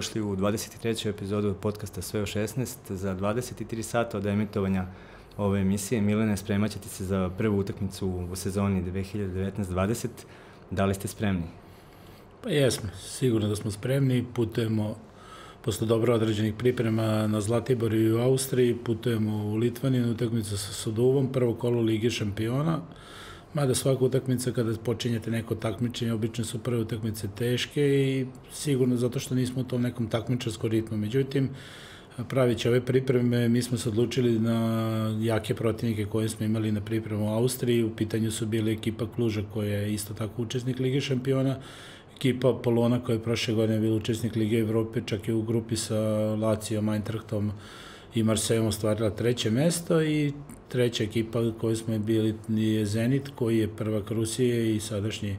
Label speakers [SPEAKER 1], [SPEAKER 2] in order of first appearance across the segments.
[SPEAKER 1] dobrodošli u 23. epizodu podcasta Sve o 16 za 23 sata od emitovanja ove emisije. Milene, spremat ćete se za prvu utakmicu u sezoni 2019-20. Da li ste spremni?
[SPEAKER 2] Pa jesmo, sigurno da smo spremni. Putujemo posle dobro određenih priprema na Zlatibor i u Austriji, putujemo u Litvaniju na utakmicu sa Soduvom, prvo kolo Lige šampiona. Mada svaka utakmica kada počinjete neko takmičenje, obično su prve utakmice teške i sigurno zato što nismo u tom nekom takmičarskom ritmu. Međutim, pravići ove pripreme, mi smo se odlučili na jake protivnike koje smo imali na pripremu u Austriji. U pitanju su bili ekipa Kluža koja je isto tako učesnik Lige šampiona, ekipa Polona koja je prošle godine bila učesnik Lige Evrope, čak i u grupi sa Lacijom, Eintrachtom i Marsejom ostvarila treće mesto i treća ekipa koju smo bili je Zenit, koji je prvak Rusije i sadašnji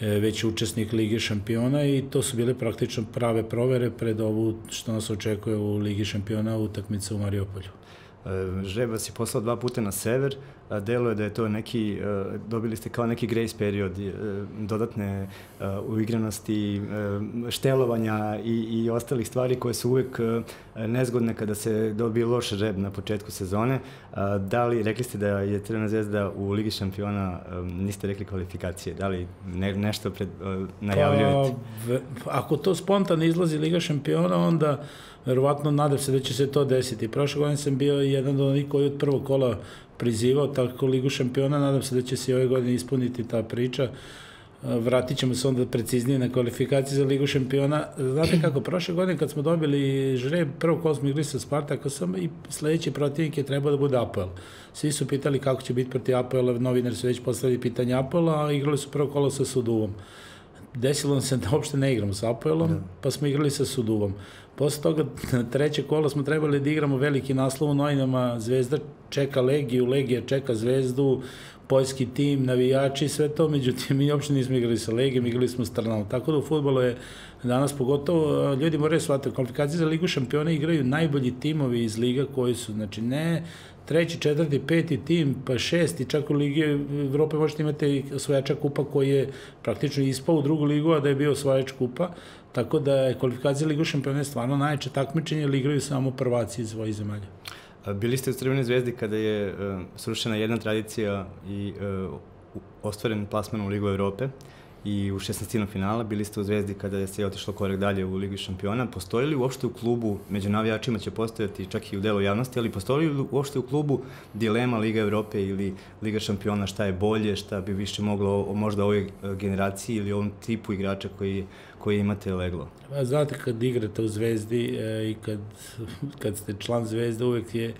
[SPEAKER 2] e, već učesnik Lige šampiona i to su bile praktično prave provere pred ovu što nas očekuje u Ligi šampiona utakmica u Mariupolju.
[SPEAKER 1] E, Žreb vas je poslao dva puta na sever, deluje da je to neki, e, dobili ste kao neki grace period, e, dodatne uigranosti, štelovanja i, i ostalih stvari koje su uvek nezgodne kada se dobije loš žreb na početku sezone. Da li, rekli ste da je Crvena zvezda u Ligi šampiona, niste rekli kvalifikacije, da li ne, nešto pred, najavljujete?
[SPEAKER 2] Pa, ako to spontano izlazi Liga šampiona, onda verovatno nadam se da će se to desiti. Prošle godine sam bio jedan od onih koji od prvog kola prizivao tako Ligu šampiona, nadam se da će se i ove godine ispuniti ta priča. Vratit ćemo se onda preciznije na kvalifikacije za Ligu šampiona. Znate kako, prošle godine kad smo dobili žreb, prvo kolo smo igli sa Spartakosom i sledeći protivnik je trebao da bude Apoel. Svi su pitali kako će biti protiv Apoela, novinari su već postavili pitanje Apoela, a igrali su prvo kolo sa Suduvom desilo nam se da uopšte ne igramo sa Apoelom, da. pa smo igrali sa Suduvom. Posle toga, treće kola smo trebali da igramo veliki naslov u novinama, Zvezda čeka Legiju, Legija čeka Zvezdu, poljski tim, navijači, sve to, međutim, mi uopšte nismo igrali sa Legijom, igrali smo s Trnavom. Tako da u futbolu je danas pogotovo, ljudi moraju shvatiti, kvalifikacije za Ligu šampiona igraju najbolji timovi iz Liga koji su, znači ne treći, četvrti, peti tim, pa šesti, čak u Ligi Evrope možete imati osvajača kupa koji je praktično ispao u drugu ligu, a da je bio osvajač kupa, tako da je kvalifikacija Ligu šampiona stvarno najče takmičenje, ali igraju samo prvaci iz svojih zemalja.
[SPEAKER 1] Bili ste u Crvenoj zvezdi kada je uh, srušena jedna tradicija i uh, ostvaren plasman u Ligu Evrope i u 16. finala, bili ste u Zvezdi kada je se otišlo korek dalje u Ligi šampiona. Postoji li uopšte u klubu, među navijačima će postojati čak i u delu javnosti, ali postoji li uopšte u klubu dilema Liga Evrope ili Liga šampiona, šta je bolje, šta bi više moglo možda ovoj generaciji ili ovom tipu igrača koji, koji imate leglo?
[SPEAKER 2] Pa, znate, kad igrate u Zvezdi e, i kad, kad ste član Zvezde, uvek je,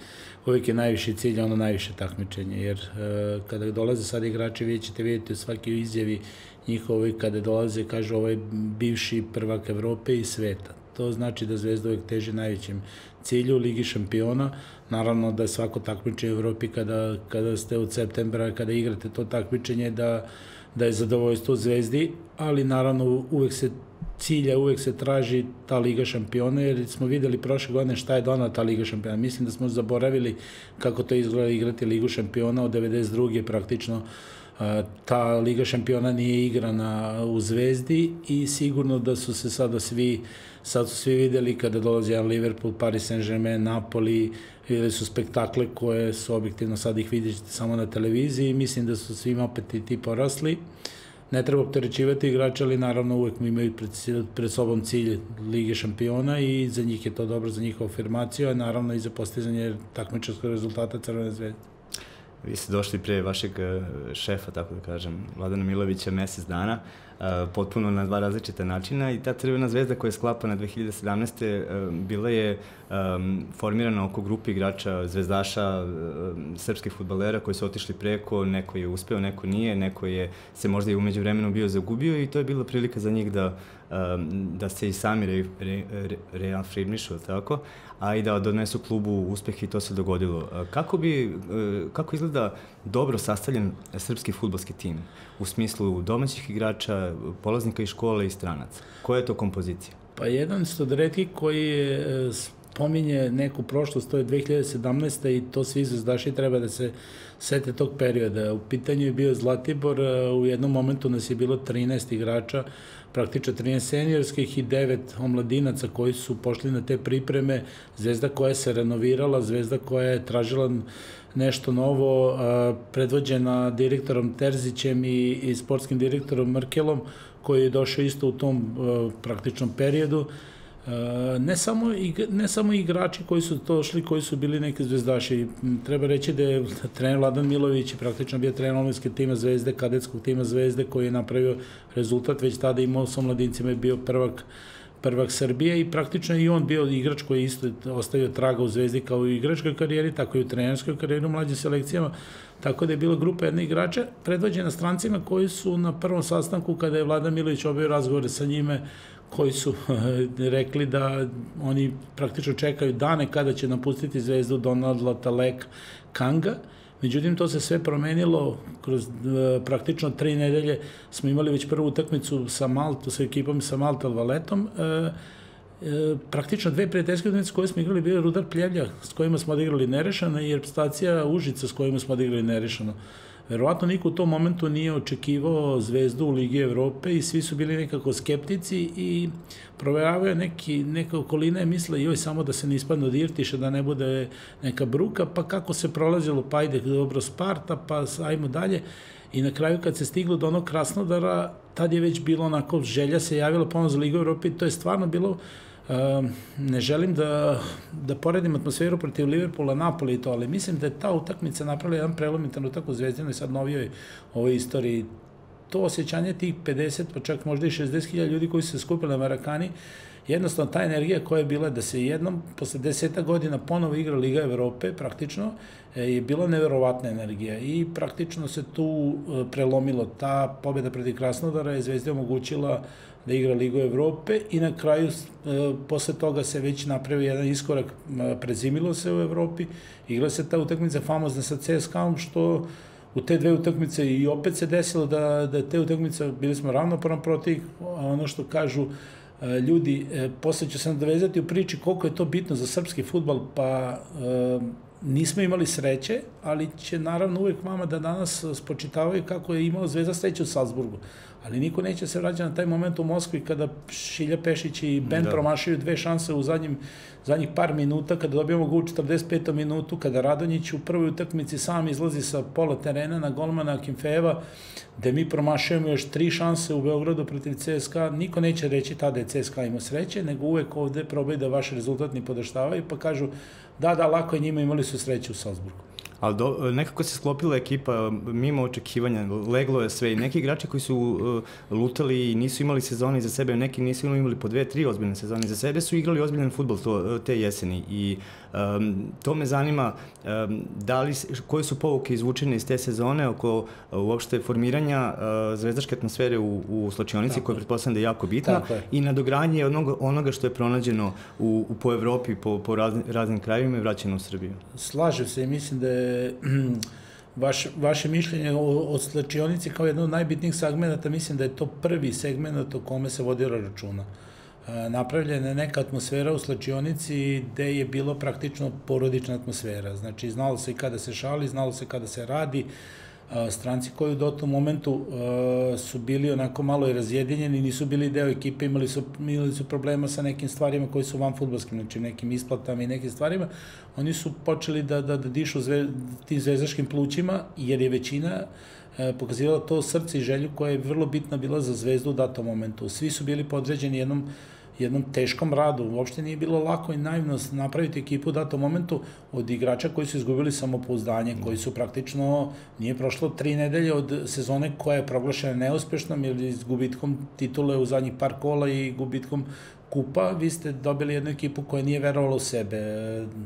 [SPEAKER 2] uvek je najviši cilj ono najviše takmičenje, jer e, kada dolaze sad igrači, vi ćete vidjeti u svaki izjavi njihovi kada dolaze, kažu ovaj bivši prvak Evrope i sveta. To znači da Zvezda uvek teže najvećem cilju Ligi šampiona. Naravno da svako takmičenje u Evropi kada, kada ste od septembra, kada igrate to takmičenje, da, da je zadovoljstvo Zvezdi, ali naravno uvek se cilja, uvek se traži ta Liga šampiona, jer smo videli prošle godine šta je donala ta Liga šampiona. Mislim da smo zaboravili kako to izgleda igrati Ligu šampiona od 92. praktično ta Liga šampiona nije igrana u Zvezdi i sigurno da su se sada svi sad su svi videli kada dolazi jedan Liverpool, Paris Saint-Germain, Napoli, videli su spektakle koje su objektivno sad ih vidite samo na televiziji mislim da su svima opet i ti porasli. Ne treba opterećivati igrača, ali naravno uvek imaju pred, pred sobom cilj Lige šampiona i za njih je to dobro, za njihovu afirmaciju, a naravno i za postizanje takmičarskog rezultata Crvene zvezde.
[SPEAKER 1] Vi ste došli pre vašeg e, šefa, tako da kažem, Vladana Milovića, mesec dana, e, potpuno na dva različita načina i ta Crvena zvezda koja je sklapana 2017. E, bila je formirana oko grupe igrača, zvezdaša, srpskih futbalera koji su otišli preko, neko je uspeo, neko nije, neko je se možda i umeđu vremenu bio zagubio i to je bila prilika za njih da, da se i sami re, re, re, reafirmišu, tako? a i da donesu klubu uspeh i to se dogodilo. Kako bi, e, kako izgleda dobro sastavljen srpski futbolski tim u smislu domaćih igrača, polaznika iz škole i stranaca? Koja je to kompozicija?
[SPEAKER 2] Pa jedan od redkih koji je e, pominje neku prošlost, to je 2017. i to svi zvezdaši treba da se sete tog perioda. U pitanju je bio Zlatibor, u jednom momentu nas je bilo 13 igrača, praktično 13 seniorskih i 9 omladinaca koji su pošli na te pripreme, zvezda koja se renovirala, zvezda koja je tražila nešto novo, predvođena direktorom Terzićem i, i sportskim direktorom Mrkelom, koji je došao isto u tom praktičnom periodu. Ne samo, ne samo igrači koji su došli, koji su bili neki zvezdaši. Treba reći da je trener Vladan Milović praktično bio trener omladinske tima Zvezde, kadetskog tima Zvezde, koji je napravio rezultat, već tada imao sa mladincima je bio prvak prvak Srbije i praktično i on bio igrač koji je isto ostavio traga u Zvezdi kao i u igračkoj karijeri, tako i u trenerskoj karijeri u mlađim selekcijama, tako da je bila grupa jedna igrača predvođena strancima koji su na prvom sastanku kada je Vlada Milović obio razgovore sa njime koji su rekli da oni praktično čekaju dane kada će napustiti zvezdu Donald Latalek Kanga, Međutim, to se sve promenilo kroz e, praktično tri nedelje. Smo imali već prvu utakmicu sa Malto, sa ekipom sa Malta Valetom. E, e, praktično dve prijateljske utakmice koje smo igrali bili Rudar Pljevlja, s kojima smo odigrali nerešano, i Erpstacija Užica s kojima smo odigrali nerešano. Verovatno niko u tom momentu nije očekivao zvezdu u Ligi Evrope i svi su bili nekako skeptici i proveravaju neki, neka okolina i misle joj samo da se ne ispadne od Irtiša, da ne bude neka bruka, pa kako se prolazilo, pa ajde dobro Sparta, pa ajmo dalje. I na kraju kad se stiglo do onog Krasnodara, tad je već bilo onako, želja se javila ponovno za Ligu Evrope i to je stvarno bilo ne želim da, da poredim atmosferu protiv Liverpoola, Napoli i to, ali mislim da je ta utakmica napravila jedan prelomitan utak u Zvezdinoj sad novijoj ovoj istoriji. To osjećanje tih 50, pa čak možda i 60.000 ljudi koji su se skupili na Marakani, jednostavno ta energija koja je bila da se jednom, posle deseta godina ponovo igra Liga Evrope, praktično, e, je bila neverovatna energija i praktično se tu e, prelomilo. Ta pobjeda protiv Krasnodara je Zvezdi omogućila da igra Ligu Evrope i na kraju e, posle toga se već napravio jedan iskorak, prezimilo se u Evropi, igra se ta utakmica famozna sa CSKA-om što u te dve utakmice i opet se desilo da, da te utakmice, bili smo ravnoporan protiv, ono što kažu e, ljudi, e, posle ću se nadovezati u priči koliko je to bitno za srpski futbal, pa e, nismo imali sreće, ali će naravno uvek mama da danas spočitavaju kako je imao Zvezda sreće u Salzburgu ali niko neće se vraćati na taj moment u Moskvi kada Šilja Pešić i Ben da. promašaju dve šanse u zadnjim, zadnjih par minuta, kada dobijamo gol u 45. minutu, kada Radonjić u prvoj utakmici sam izlazi sa pola terena na golmana Kimfeva, gde mi promašujemo još tri šanse u Beogradu protiv CSKA, niko neće reći tada je CSKA imao sreće, nego uvek ovde probaju da vaš rezultat ni podaštavaju, pa kažu da, da, lako je njima, imali su sreće u Salzburgu.
[SPEAKER 1] Ali do, nekako se sklopila ekipa mimo očekivanja, leglo je sve. I neki igrači koji su uh, lutali i nisu imali sezone za sebe, neki nisu imali po dve, tri ozbiljne sezone za sebe, su igrali ozbiljan futbol to, te jeseni. I um, to me zanima um, da li, koje su povuke izvučene iz te sezone oko uh, uopšte formiranja uh, zvezdaške atmosfere u, u slačionici koja pretpostavljam da je jako bitna i nadogranje onoga, onoga što je pronađeno u, u, po Evropi, po, po raznim, raznim krajevima i vraćeno u Srbiju.
[SPEAKER 2] Slažem se i mislim da je vaš, vaše mišljenje o, o slačionici kao jedno od najbitnijih segmenta, mislim da je to prvi segment o kome se vodi računa. E, napravljena je neka atmosfera u slačionici gde je bilo praktično porodična atmosfera. Znači, znalo se i kada se šali, znalo se kada se radi, stranci koji u dotom momentu su bili onako malo i razjedinjeni, nisu bili deo ekipe, imali su, imali su problema sa nekim stvarima koji su van futbolskim, znači nekim isplatama i nekim stvarima, oni su počeli da, da, da dišu zve, tim zvezdaškim plućima, jer je većina pokazivala to srce i želju koja je vrlo bitna bila za zvezdu u datom momentu. Svi su bili podređeni jednom jednom teškom radu. Uopšte nije bilo lako i naivno napraviti ekipu u datom momentu od igrača koji su izgubili samopouzdanje, koji su praktično, nije prošlo tri nedelje od sezone koja je proglašena neuspešnom ili s gubitkom titule u zadnjih par kola i gubitkom kupa, vi ste dobili jednu ekipu koja nije verovala u sebe.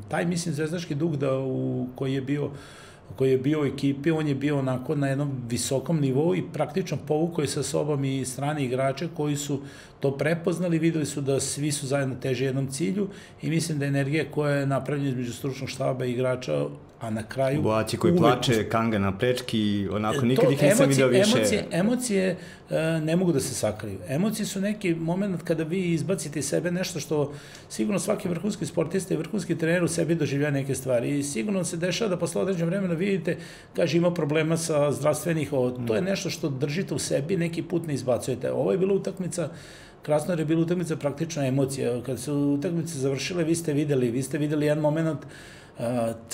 [SPEAKER 2] Taj, mislim, zvezdaški dug da u, koji je bio koji je bio u ekipi, on je bio onako na jednom visokom nivou i praktično povukao je sa sobom i strani igrače koji su to prepoznali, videli su da svi su zajedno teže jednom cilju i mislim da energija koja je napravljena između stručnog štaba i igrača a na kraju...
[SPEAKER 1] Boaci koji uvek... plače, Kanga na prečki, onako e, nikad ih nisam vidio više.
[SPEAKER 2] Emocije, emocije e, ne mogu da se sakriju. Emocije su neki moment kada vi izbacite iz sebe nešto što sigurno svaki vrhunski sportista i vrhunski trener u sebi doživlja neke stvari i sigurno se dešava da posle određenog vremena vidite, kaže ima problema sa zdravstvenih, o, to je nešto što držite u sebi, neki put ne izbacujete. Ovo je bila utakmica krasno jer je bila utakmica praktično emocija. Kad su utakmice završile, vi ste videli, vi ste videli jedan moment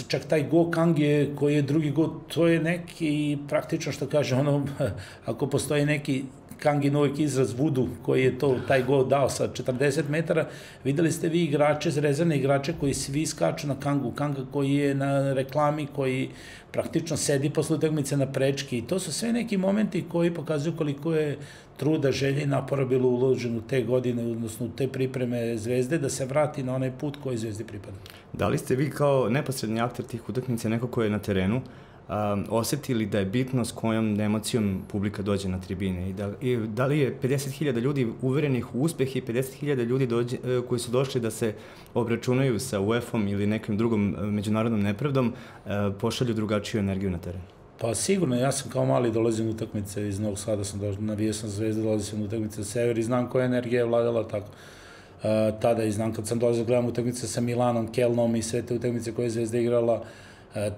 [SPEAKER 2] čak taj go Kang je, koji je drugi go, to je neki, praktično što kaže ono, ako postoji neki Kangin uvijek izraz vudu koji je to, taj go dao sa 40 metara, videli ste vi igrače, zrezane igrače koji svi skaču na Kangu, Kanga koji je na reklami, koji praktično sedi posle utakmice na prečki. I to su sve neki momenti koji pokazuju koliko je truda, želje i napora bilo uloženo te godine, odnosno te pripreme Zvezde, da se vrati na onaj put koji Zvezdi pripada.
[SPEAKER 1] Da li ste vi kao neposredni aktor tih utakmica, neko ko je na terenu, um, osetili da je bitno s kojom emocijom publika dođe na tribine i da, i da li je 50.000 ljudi uverenih u uspeh i 50.000 ljudi dođe, e, koji su došli da se obračunaju sa UEFA-om ili nekim drugom e, međunarodnom nepravdom, e, pošalju drugačiju energiju na teren?
[SPEAKER 2] Pa sigurno, ja sam kao mali dolazim utakmice iz Novog Sada, sam došao, navijao sam zvezde, dolazim u utakmice Sever i znam koja energija je vladala tako. Uh, tada i znam kad sam dolazio gledam utakmice sa Milanom, Kelnom i sve te utakmice koje je Zvezda igrala, uh,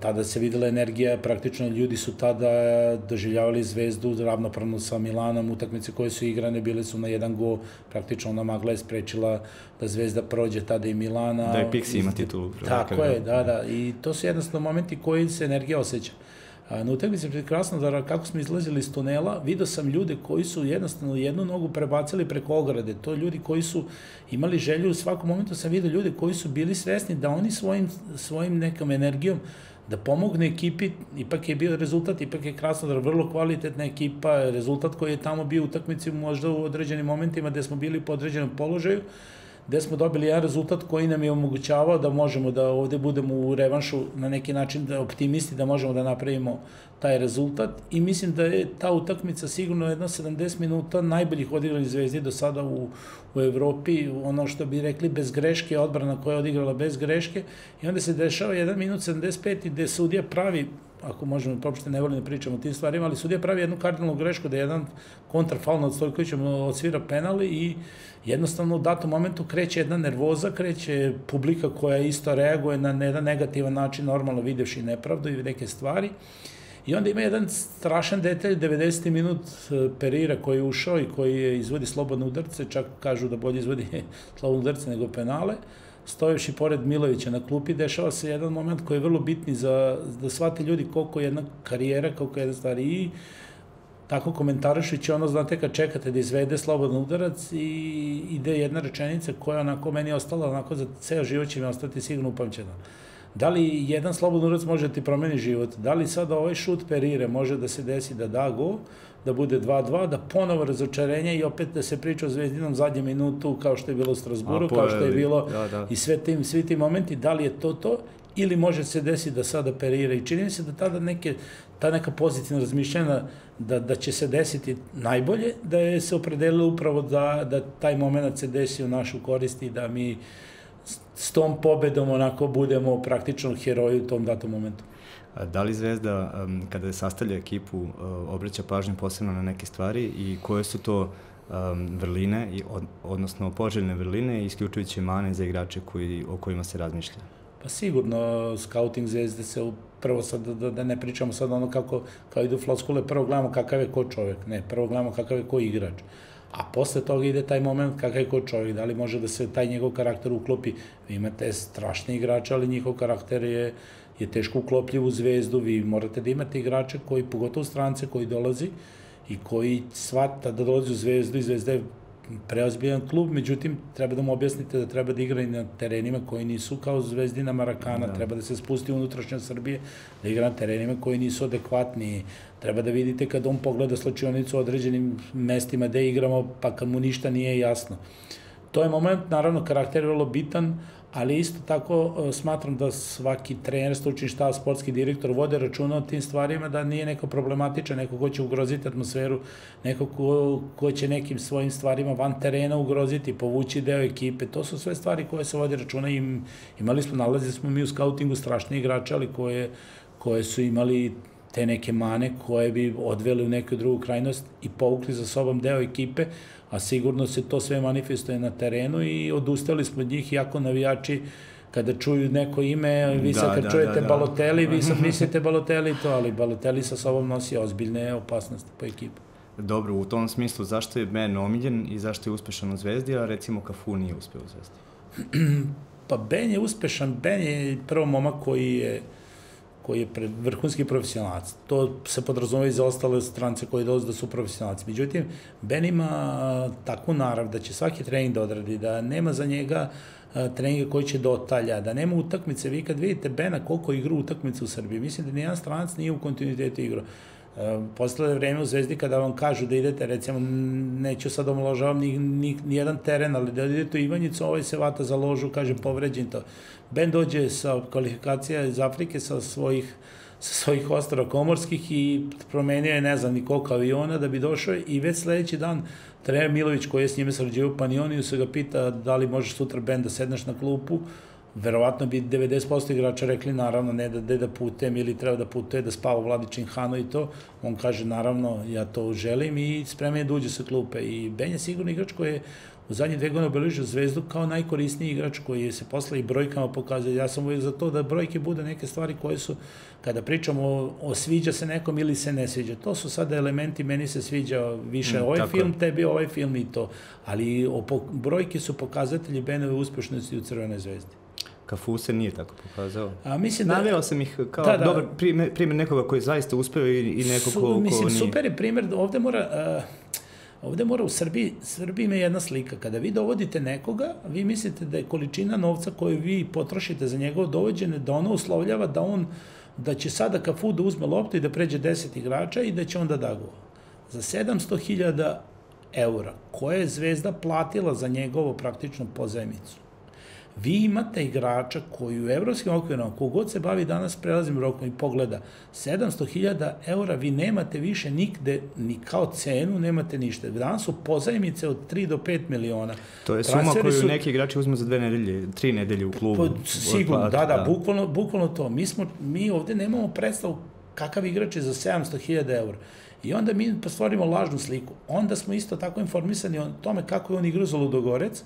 [SPEAKER 2] tada se videla energija, praktično ljudi su tada doživljavali Zvezdu ravnopravno sa Milanom, utakmice koje su igrane bile su na jedan go, praktično ona magla je sprečila da Zvezda prođe tada i Milana.
[SPEAKER 1] Da je Pixi ima titulu.
[SPEAKER 2] Tako je, da, da, i to su jednostavno momenti koji se energija osjeća. Na utakmici pred Krasnodara, kako smo izlazili iz tunela, vidio sam ljude koji su jednostavno jednu nogu prebacili preko ograde. To ljudi koji su imali želju, u svakom momentu sam vidio ljude koji su bili svesni da oni svojim, svojim nekom energijom da pomogne ekipi, ipak je bio rezultat, ipak je Krasnodar vrlo kvalitetna ekipa, rezultat koji je tamo bio u utakmici možda u određenim momentima gde smo bili po određenom položaju, gde smo dobili jedan rezultat koji nam je omogućavao da možemo da ovde budemo u revanšu na neki način da optimisti da možemo da napravimo taj rezultat. I mislim da je ta utakmica sigurno jedna 70 minuta najboljih odigranih zvezdi do sada u, u Evropi, ono što bi rekli bez greške, odbrana koja je odigrala bez greške. I onda se dešava 1 minut 75 i gde sudija pravi ako možemo, uopšte ne volim da pričamo o tim stvarima, ali sudija pravi jednu kardinalnu grešku da je jedan kontrafal nad Stojkovićem odsvira penali i jednostavno u datom momentu kreće jedna nervoza, kreće publika koja isto reaguje na jedan negativan način, normalno videvši nepravdu i neke stvari. I onda ima jedan strašan detalj, 90. minut e, Perira koji je ušao i koji izvodi slobodne udarce, čak kažu da bolje izvodi slobodne udarce nego penale, stojevši pored Milovića na klupi, dešava se jedan moment koji je vrlo bitni za, da shvate ljudi koliko je jedna karijera, koliko je jedna stvar i tako komentarišući ono, znate, kad čekate da izvede slobodan udarac i ide jedna rečenica koja onako meni je ostala, onako za ceo život će mi ostati sigurno upamćena. Da li jedan slobodan udarac može da ti promeni život? Da li sada ovaj šut perire može da se desi da da go, da bude 2-2, da ponovo razočarenje i opet da se priča o Zvezdinom zadnjem minutu kao što je bilo u Strasburu, kao što je bilo da, da. i sve tim, svi ti momenti, da li je to to ili može se desiti da sada perira i čini mi se da tada neke, ta neka pozitivna razmišljena da, da će se desiti najbolje, da je se opredelilo upravo da, da taj moment se desi u našu korist i da mi s tom pobedom onako budemo praktično heroji u tom datom momentu.
[SPEAKER 1] Da li Zvezda, kada sastavlja ekipu, uh, obraća pažnju posebno na neke stvari i koje su to vrline, odnosno poželjne vrline, isključujući mane za igrače koji, o kojima se razmišlja?
[SPEAKER 2] Pa sigurno, scouting Zvezde se prvo sad, da, da ne pričamo sad ono kako, kao idu floskule, prvo gledamo kakav je ko čovek, ne, prvo gledamo kakav je ko igrač. A posle toga ide taj moment kakav je ko čovjek, da li može da se taj njegov karakter uklopi. Vi imate strašne igrače, ali njihov karakter je, je teško uklopljiv u zvezdu. Vi morate da imate igrače koji, pogotovo strance koji dolazi i koji shvata da dolazi u zvezdu i zvezda je preozbiljan klub, međutim, treba da mu objasnite da treba da igra i na terenima koji nisu kao Zvezdina Marakana, da. treba da se spusti u unutrašnja Srbije, da igra na terenima koji nisu adekvatni, treba da vidite kad on pogleda slačionicu u određenim mestima gde igramo, pa kad mu ništa nije jasno. To je moment, naravno, karakter je vrlo bitan, ali isto tako e, smatram da svaki trener, stručni štab, sportski direktor vode računa o tim stvarima, da nije neko problematičan, neko ko će ugroziti atmosferu, neko ko, ko će nekim svojim stvarima van terena ugroziti, povući deo ekipe. To su sve stvari koje se vode računa i imali smo, nalazili smo mi u skautingu strašne igrače, ali koje, koje su imali te neke mane koje bi odveli u neku drugu krajnost i povukli za sobom deo ekipe, a sigurno se to sve manifestuje na terenu i odustali smo od njih, iako navijači kada čuju neko ime, vi sad da, kad da, čujete da, da. Baloteli, vi sad mislite Baloteli to, ali Baloteli sa sobom nosi ozbiljne opasnosti po ekipu.
[SPEAKER 1] Dobro, u tom smislu, zašto je Ben omiljen i zašto je uspešan u Zvezdi, a recimo Cafu nije uspeo u Zvezdi?
[SPEAKER 2] pa Ben je uspešan, Ben je prvo momak koji je koji je pre, vrhunski profesionalac. To se podrazumeva i za ostale strance koji dolaze da su profesionalci. Međutim, Ben ima takvu narav da će svaki trening da odradi, da nema za njega treninge koji će do otalja, da nema utakmice. Vi kad vidite Bena koliko igra utakmice u Srbiji, mislim da nijedan stranac nije u kontinuitetu igrao. Posle je vreme u Zvezdi kada vam kažu da idete, recimo, neću sad omaložavam ni, ni, ni jedan teren, ali da idete u Ivanjicu, ovaj se vata za ložu, kaže povređen to. Ben dođe sa kvalifikacija iz Afrike sa svojih sa svojih ostrava komorskih i promenio je ne znam ni koliko aviona da bi došao i već sledeći dan trener Milović koji je s njime sarađivao u Panioniju se ga pita da li možeš sutra Ben da sedneš na klupu verovatno bi 90% igrača rekli naravno ne da, da, da putem ili treba da putuje da spava u Vladičin Hano i to. On kaže naravno ja to želim i spreman je da uđe sa klupe. I Ben je sigurno igrač koji je u zadnje dve godine obeležio zvezdu kao najkorisniji igrač koji se posle i brojkama pokazuje. Ja sam uvijek za to da brojke bude neke stvari koje su, kada pričamo o, o sviđa se nekom ili se ne sviđa, to su sada elementi, meni se sviđa više mm, ovaj film, tebi ovaj film i to. Ali o, po, brojke su pokazatelji Benove uspešnosti u Crvenoj zvezdi.
[SPEAKER 1] Cafu se nije tako pokazao.
[SPEAKER 2] A mislim da...
[SPEAKER 1] Naveo sam ih kao da, da, dobar primjer, primjer nekoga koji zaista uspeo i, i neko su, ko,
[SPEAKER 2] mislim,
[SPEAKER 1] ko nije.
[SPEAKER 2] super je primjer, ovde mora... Uh, Ovde mora u Srbiji, Srbiji ima jedna slika. Kada vi dovodite nekoga, vi mislite da je količina novca koju vi potrošite za njegovo dovođene, da ono uslovljava da on, da će sada Cafu da uzme loptu i da pređe 10 igrača i da će onda da go. Za 700.000 eura, koje je Zvezda platila za njegovo praktično pozajmicu, Vi imate igrača koji u evropskim okvirima, kogod se bavi danas prelazim rokom i pogleda, 700.000 eura vi nemate više nikde, ni kao cenu, nemate ništa. Danas su pozajmice od 3 do 5 miliona.
[SPEAKER 1] To je suma koju su, neki igrači uzme za dve nedelje, tri nedelje u klubu. Po,
[SPEAKER 2] sigurno, da, da, da, bukvalno, bukvalno to. Mi, smo, mi ovde nemamo predstavu kakav igrač je za 700.000 eura. I onda mi stvorimo lažnu sliku. Onda smo isto tako informisani o tome kako je on igrao za Ludogorec,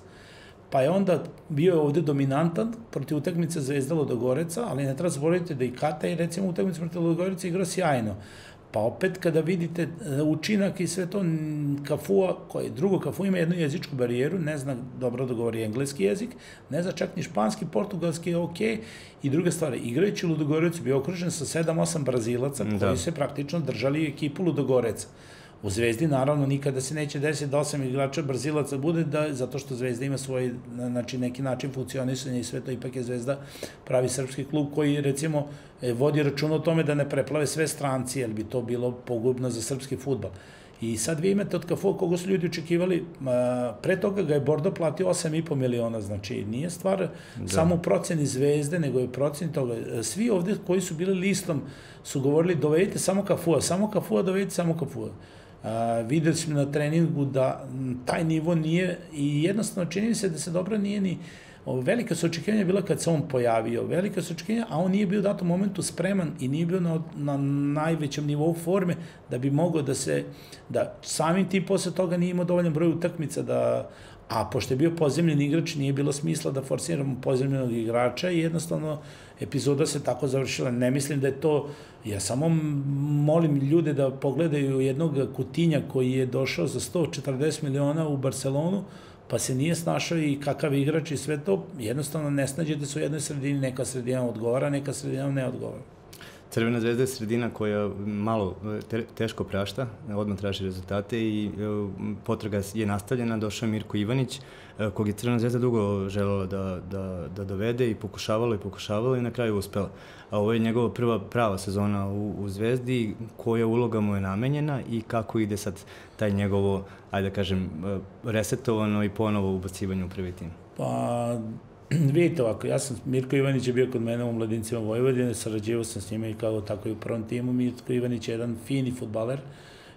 [SPEAKER 2] pa je onda bio ovde dominantan protiv utakmice Zvezda Ludogoreca, ali ne treba zaboraviti da i Kata je recimo utakmice protiv Ludogoreca igrao sjajno. Pa opet kada vidite e, učinak i sve to Kafua, koji drugo Kafu ima jednu jezičku barijeru, ne zna dobro da govori engleski jezik, ne zna čak ni španski, portugalski je ok i druga stvar, igrajući Ludogorecu bio okružen sa 7-8 Brazilaca da. koji se praktično držali ekipu Ludogoreca. U Zvezdi naravno nikada se neće desiti da osam igrača brzilaca bude da zato što Zvezda ima svoj znači neki način funkcionisanja i sve to ipak je Zvezda pravi srpski klub koji recimo e, vodi račun o tome da ne preplave sve stranci jer bi to bilo pogubno za srpski fudbal. I sad vi imate od Kafu koga su ljudi očekivali, pre toga ga je Bordo platio 8,5 miliona, znači nije stvar da. samo proceni zvezde, nego je proceni toga. Svi ovde koji su bili listom su govorili dovedite samo Kafua, samo Kafua, dovedite samo Kafua. Videli smo na treningu da taj nivo nije i jednostavno čini se da se dobro nije ni velika su očekivanja bila kad se on pojavio, velika su očekivanja, a on nije bio u datom momentu spreman i nije bio na, na najvećem nivou forme da bi mogao da se, da samim tim posle toga nije imao dovoljan broj utakmica da, a pošto je bio pozemljeni igrač, nije bilo smisla da forsiramo pozemljenog igrača i jednostavno epizoda se tako završila. Ne mislim da je to, ja samo molim ljude da pogledaju jednog Kutinja koji je došao za 140 miliona u Barcelonu, pa se nije snašao i kakav igrač i sve to, jednostavno ne snađe da su u jednoj sredini, neka sredina odgovara, neka sredina ne odgovara.
[SPEAKER 1] Crvena zvezda je sredina koja malo te, teško prašta, odmah traži rezultate i e, potraga je nastavljena, došao je Mirko Ivanić, e, kog je Crvena zvezda dugo želela da, da, da dovede i pokušavala i pokušavala i na kraju uspela. A ovo je njegova prva prava sezona u, u Zvezdi, koja uloga mu je namenjena i kako ide sad taj njegovo, ajde da kažem, e, resetovano i ponovo ubacivanje u prvi tim.
[SPEAKER 2] Pa, vidite ovako, ja sam, Mirko Ivanić je bio kod mene u Mladincima Vojvodine, sarađivao sam s njima i kao tako i u prvom timu. Mirko Ivanić je jedan fini futbaler,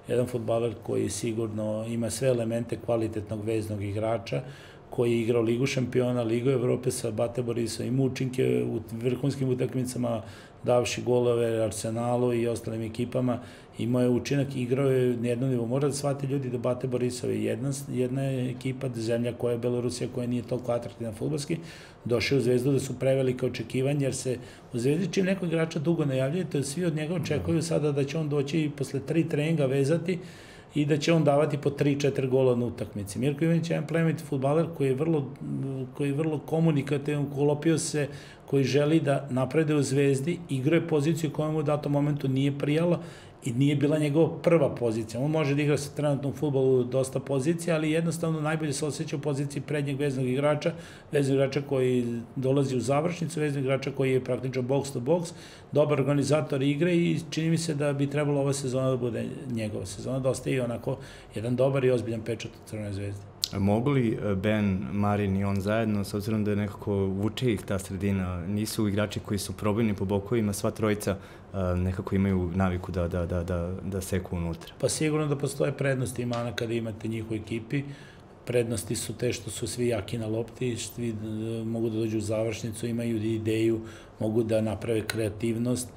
[SPEAKER 2] jedan futbaler koji sigurno ima sve elemente kvalitetnog veznog igrača, koji je igrao Ligu šampiona, Ligu Evrope sa Bate Borisom, ima učinke u vrhunskim utakmicama, davši golove Arsenalu i ostalim ekipama, imao je učinak, igrao je na jednom nivou. Mora da shvati ljudi da Bate Borisov je jedna, jedna ekipa, zemlja koja je Belorusija, koja nije toliko atraktivna futbolski, došao u Zvezdu da su prevelike očekivanja, jer se u Zvezdi čim nekog igrača dugo najavljaju, to svi od njega očekuju sada da će on doći i posle tri treninga vezati, i da će on davati po 3-4 gola na utakmici. Mirko Ivanić je jedan plemenit futbaler koji je vrlo, koji je vrlo komunikativan, kolopio se, koji želi da naprede u Zvezdi, igra je poziciju koja mu u datom momentu nije prijala i nije bila njegova prva pozicija. On može da igra sa trenutno u futbolu dosta pozicija, ali jednostavno najbolje se osjeća u poziciji prednjeg veznog igrača, veznog igrača koji dolazi u završnicu, veznog igrača koji je praktično box to box, dobar organizator igre i čini mi se da bi trebalo ova sezona da bude njegova sezona, da ostaje onako jedan dobar i ozbiljan pečat u Crvenoj zvezdi.
[SPEAKER 1] Mogu li e, Ben, Marin i on zajedno, s obzirom da je nekako vuče ih ta sredina, nisu igrači koji su probojni po bokovima, sva trojica nekako imaju naviku da, da, da, da, da seku unutra.
[SPEAKER 2] Pa sigurno da postoje prednosti imana kada imate njih u ekipi. Prednosti su te što su svi jaki na lopti, svi e, mogu da dođu u završnicu, imaju ideju, mogu da naprave kreativnost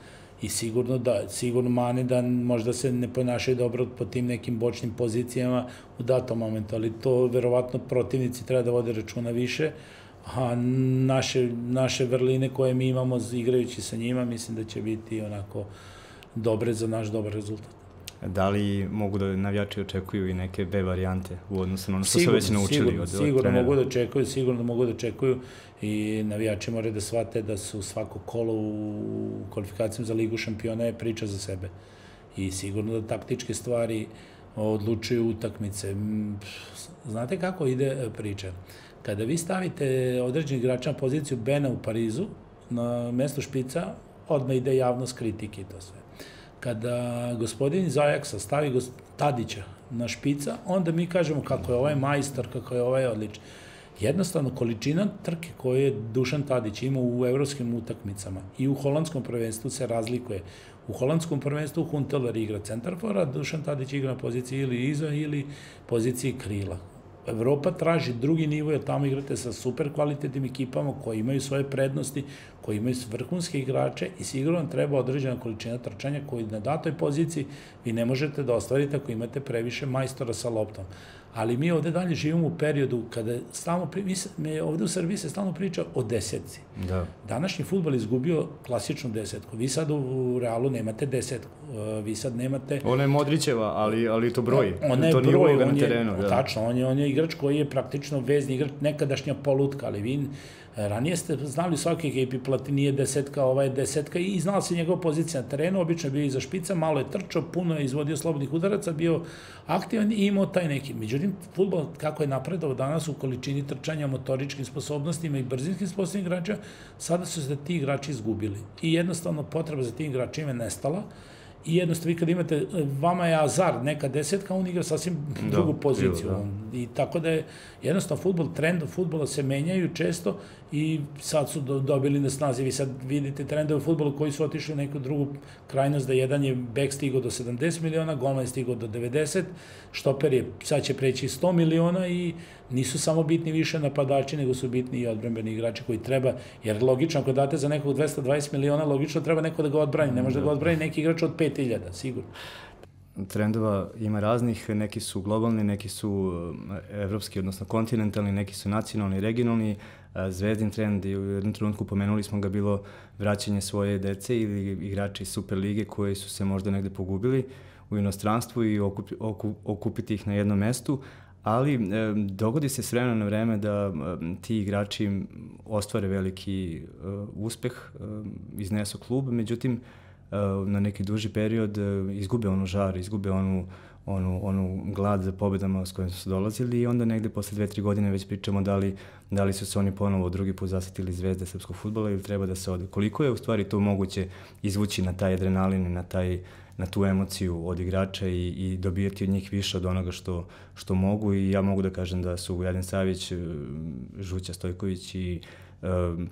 [SPEAKER 2] i sigurno da, sigurno mane da možda se ne ponašaju dobro po tim nekim bočnim pozicijama u datom momentu, ali to verovatno protivnici treba da vode računa više, a naše, naše vrline koje mi imamo igrajući sa njima, mislim da će biti onako dobre za naš dobar rezultat.
[SPEAKER 1] Da li mogu da navijači očekuju i neke B varijante u odnosu na ono što sigurno, su već naučili
[SPEAKER 2] sigurno, od, od Sigurno trenera? mogu da očekuju, sigurno mogu da očekuju i navijači moraju da shvate da su svako kolo u kvalifikacijama za ligu šampiona je priča za sebe. I sigurno da taktičke stvari odlučuju utakmice. Znate kako ide priča? Kada vi stavite određeni igrača na poziciju Bena u Parizu, na mesto špica, odmah ide javnost kritike i to sve. Kada gospodin iz Ajaxa stavi Tadića na špica, onda mi kažemo kako je ovaj majstor, kako je ovaj odličan. Jednostavno, količina trke koje je Dušan Tadić imao u evropskim utakmicama i u holandskom prvenstvu se razlikuje. U holandskom prvenstvu Hunteler igra centarfora, Dušan Tadić igra na poziciji ili iza ili poziciji krila. Evropa traži drugi nivo, jer tamo igrate sa super kvalitetnim ekipama koji imaju svoje prednosti, koji imaju vrhunske igrače i sigurno treba određena količina trčanja koji na datoj poziciji vi ne možete da ostvarite ako imate previše majstora sa loptom ali mi ovde dalje živimo u periodu kada stalno, pri, mi, me, ovde u Srbiji se stalno priča o desetci. Da. Današnji futbol izgubio klasičnu desetku. Vi sad u Realu nemate desetku. E, vi sad nemate...
[SPEAKER 1] Ona je Modrićeva, ali, ali to broj. Ona je to broj, on na terenu.
[SPEAKER 2] Je, da. Tačno, on je, on je igrač koji je praktično vezni igrač, nekadašnja polutka, ali vi Ranije ste znali u svakoj ekipi Platini je desetka, je desetka i znala se njegova pozicija na terenu, obično je bio iza špica, malo je trčao, puno je izvodio slobodnih udaraca, bio aktivan i imao taj neki. Međutim, futbol kako je napredao danas u količini trčanja, motoričkim sposobnostima i brzinskim sposobnostima igrača, sada su se ti igrači izgubili. I jednostavno potreba za tim igračima je nestala i jednostavno vi kad imate, vama je Azar neka desetka, on igra sasvim da, drugu poziciju. Da. I tako da je jednostavno futbol, trend futbola se menjaju često i sad su dobili na snazi, vi sad vidite trendove u futbolu koji su otišli u neku drugu krajnost, da jedan je bek stigao do 70 miliona, golman je stigao do 90, štoper je, sad će preći 100 miliona i nisu samo bitni više napadači, nego su bitni i odbrambeni igrači koji treba, jer logično, ako date za nekog 220 miliona, logično treba neko da ga odbrani, ne može da ga odbrani neki igrač od 5000, sigurno.
[SPEAKER 1] Trendova ima raznih, neki su globalni, neki su eh, evropski, odnosno kontinentalni, neki su nacionalni, regionalni. Eh, zvezdin trend i u jednom trenutku pomenuli smo ga bilo vraćanje svoje dece ili igrači iz Super lige koji su se možda negde pogubili u inostranstvu i okup, okup, okupiti ih na jednom mestu, ali e, dogodi se s vremena na vreme da e, ti igrači ostvare veliki e, uspeh, e, iznesu klub, međutim e, na neki duži period e, izgube onu žar, izgube onu, onu, onu glad za pobedama s kojim su dolazili i onda negde posle dve, tri godine već pričamo da li, da li su se oni ponovo drugi put zasetili zvezde srpskog futbola ili treba da se ode. Koliko je u stvari to moguće izvući na taj adrenalin i na taj na tu emociju od igrača i, i dobijati od njih više od onoga što, što mogu i ja mogu da kažem da su Jadin Savić, Žuća Stojković i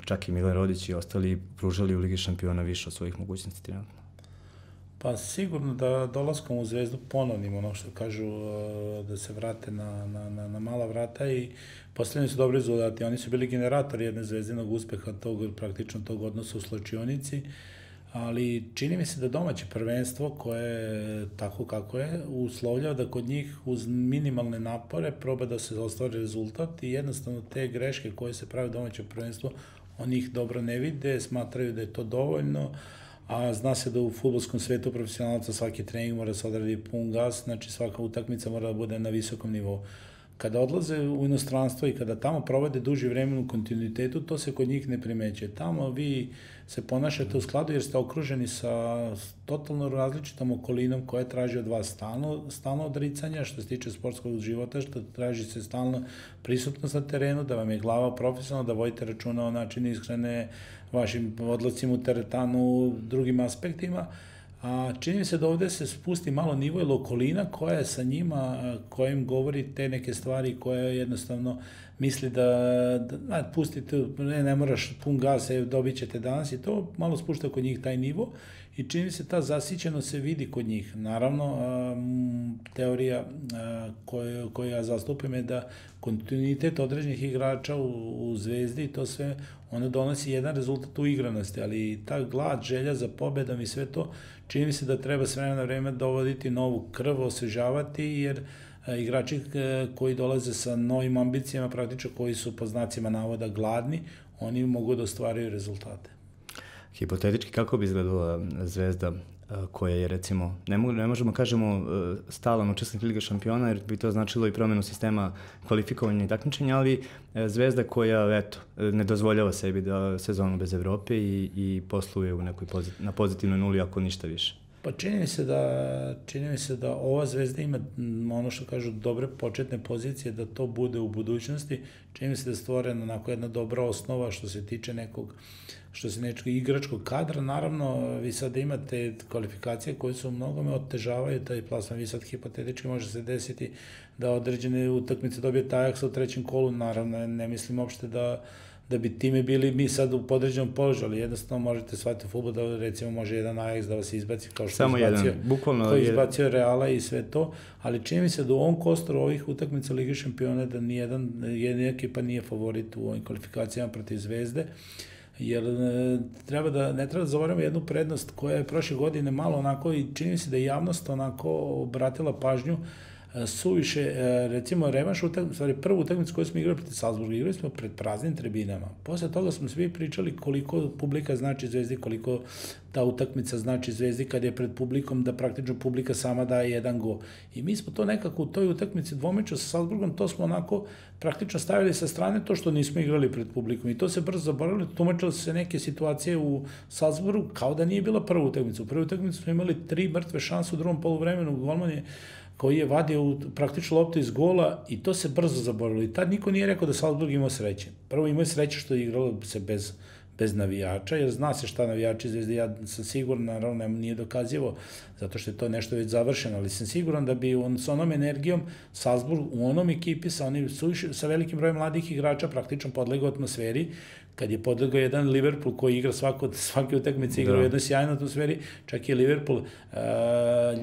[SPEAKER 1] čak i Mile Rodić i ostali pružali u Ligi šampiona više od svojih mogućnosti trenutno.
[SPEAKER 2] Pa sigurno da dolaskom u Zvezdu ponovnim ono što kažu da se vrate na, na, na, na mala vrata i postavljeni su dobri rezultati. Oni su bili generatori jedne zvezdinog uspeha tog, praktično tog odnosa u slačionici. Uh, ali čini mi se da domaće prvenstvo koje je tako kako je uslovljava da kod njih uz minimalne napore proba da se ostvari rezultat i jednostavno te greške koje se pravi domaće prvenstvo oni ih dobro ne vide, smatraju da je to dovoljno, a zna se da u futbolskom svetu profesionalca svaki trening mora se odradi pun gas, znači svaka utakmica mora da bude na visokom nivou kada odlaze u inostranstvo i kada tamo provode duži vremen u kontinuitetu, to se kod njih ne primeće. Tamo vi se ponašate u skladu jer ste okruženi sa totalno različitom okolinom koja traži od vas stalno, stalno odricanja što se tiče sportskog života, što traži se stalno prisutnost na terenu, da vam je glava profesionalna, da vojite računa o načinu iskrene vašim odlacima u teretanu, drugim aspektima a čini mi se da ovde se spusti malo nivo i okolina koja je sa njima, kojim govori te neke stvari koje jednostavno misli da, da da pustite, ne, ne moraš pun gas, e, dobit ćete danas i to malo spušta kod njih taj nivo i čini se ta zasićeno se vidi kod njih. Naravno, teorija koju, ja zastupim je da kontinuitet određenih igrača u, u Zvezdi i to sve, ono donosi jedan rezultat u igranosti, ali ta glad, želja za pobedom i sve to, čini se da treba s vremena na vreme dovoditi novu krv, osvežavati, jer igrači koji dolaze sa novim ambicijama, praktično koji su po znacima navoda gladni, oni mogu da ostvaraju rezultate
[SPEAKER 1] hipotetički kako bi izgledala Zvezda koja je recimo, ne, mogu, ne možemo kažemo stalan učesnik Liga šampiona jer bi to značilo i promenu sistema kvalifikovanja i takmičenja, ali Zvezda koja eto, ne dozvoljava sebi da sezonu bez Evrope i, i posluje u nekoj pozit, na pozitivnoj nuli ako ništa više.
[SPEAKER 2] Pa čini mi se da čini mi se da ova zvezda ima ono što kažu dobre početne pozicije da to bude u budućnosti. Čini mi se da je stvorena onako jedna dobra osnova što se tiče nekog što se nečeg igračkog kadra, naravno vi sad imate kvalifikacije koje su mnogome otežavaju taj plasman, vi sad hipotetički može se desiti da određene utakmice dobije Ajax u trećem kolu, naravno ne mislim uopšte da da bi time bili mi sad u podređenom položaju, ali jednostavno možete shvatiti futbol da recimo može jedan Ajax da vas izbaci kao što
[SPEAKER 1] Samo
[SPEAKER 2] izbacio,
[SPEAKER 1] jedan, bukvalno
[SPEAKER 2] koji izbacio Reala i sve to, ali čini mi se da u ovom kostru ovih utakmica Lige šampiona da nijedan, jedna ekipa nije favorit u ovim kvalifikacijama protiv Zvezde, jer e, treba da, ne treba da zaboravimo jednu prednost koja je prošle godine malo onako i čini se da je javnost onako obratila pažnju uh, suviše, e, recimo, revanš utakmicu, stvari, prvu utakmicu koju smo igrali protiv Salzburga, igrali smo pred praznim tribinama. Posle toga smo svi pričali koliko publika znači Zvezdi, koliko ta utakmica znači Zvezdi kad je pred publikom, da praktično publika sama daje jedan go. I mi smo to nekako u toj utakmici dvomeča sa Salzburgom, to smo onako praktično stavili sa strane to što nismo igrali pred publikom. I to se brzo zaboravili, tumačilo se neke situacije u Salzburgu kao da nije bila prva utakmica. U prvoj utakmici smo imali tri mrtve šanse u drugom poluvremenu, golman je koji je vadio praktično loptu iz gola i to se brzo zaboravilo. I tad niko nije rekao da Salzburg imao sreće. Prvo imao sreće što je igralo se bez bez navijača, jer zna se šta navijači zvezde, ja sam siguran, naravno nije dokazivo, zato što je to nešto već završeno, ali sam siguran da bi on, sa onom energijom Salzburg u onom ekipi sa, onim, sa velikim brojem mladih igrača praktično podlegao atmosferi kad je podlegao jedan Liverpool koji igra svako, svake utakmice igra da. u jednoj sjajnoj atmosferi, čak i Liverpool. Uh,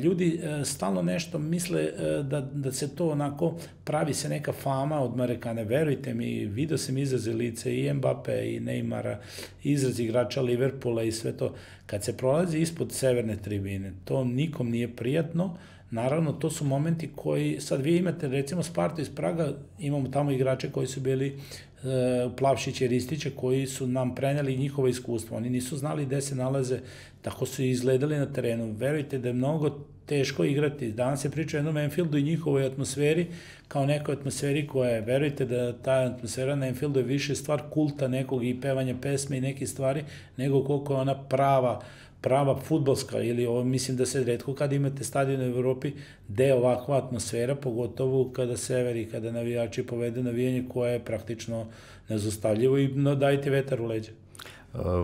[SPEAKER 2] ljudi uh, stalno nešto misle uh, da, da se to onako pravi se neka fama od Marekane. Verujte mi, vidio sam izraze lice i Mbappe i Neymara, izraz igrača Liverpoola i sve to. Kad se prolazi ispod severne tribine, to nikom nije prijatno, Naravno, to su momenti koji, sad vi imate recimo Sparta iz Praga, imamo tamo igrače koji su bili e, Plavšiće i Ristiće koji su nam preneli njihovo iskustvo. Oni nisu znali gde se nalaze, tako su izgledali na terenu. Verujte da je mnogo teško igrati. Danas se priča o jednom Enfieldu i njihovoj atmosferi, kao nekoj atmosferi koja je, verujte da ta atmosfera na Enfieldu je više stvar kulta nekog i pevanja pesme i nekih stvari, nego koliko je ona prava prava futbolska ili ovo, mislim da se redko kada imate stadion u Evropi gde je ovakva atmosfera, pogotovo kada sever i kada navijači povedu navijanje koje je praktično nezostavljivo i no, dajte vetar u leđa.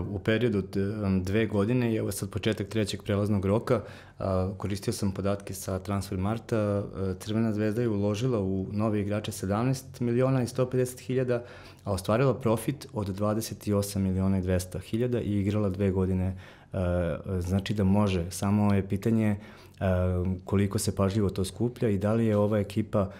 [SPEAKER 1] u periodu dve godine i evo sad početak trećeg prelaznog roka koristio sam podatke sa Transfer Marta, Crvena zvezda je uložila u nove igrače 17 miliona i 150 hiljada, a ostvarila profit od 28 miliona i 200 hiljada i igrala dve godine znači da može, samo je pitanje koliko se pažljivo to skuplja i da li je ova ekipa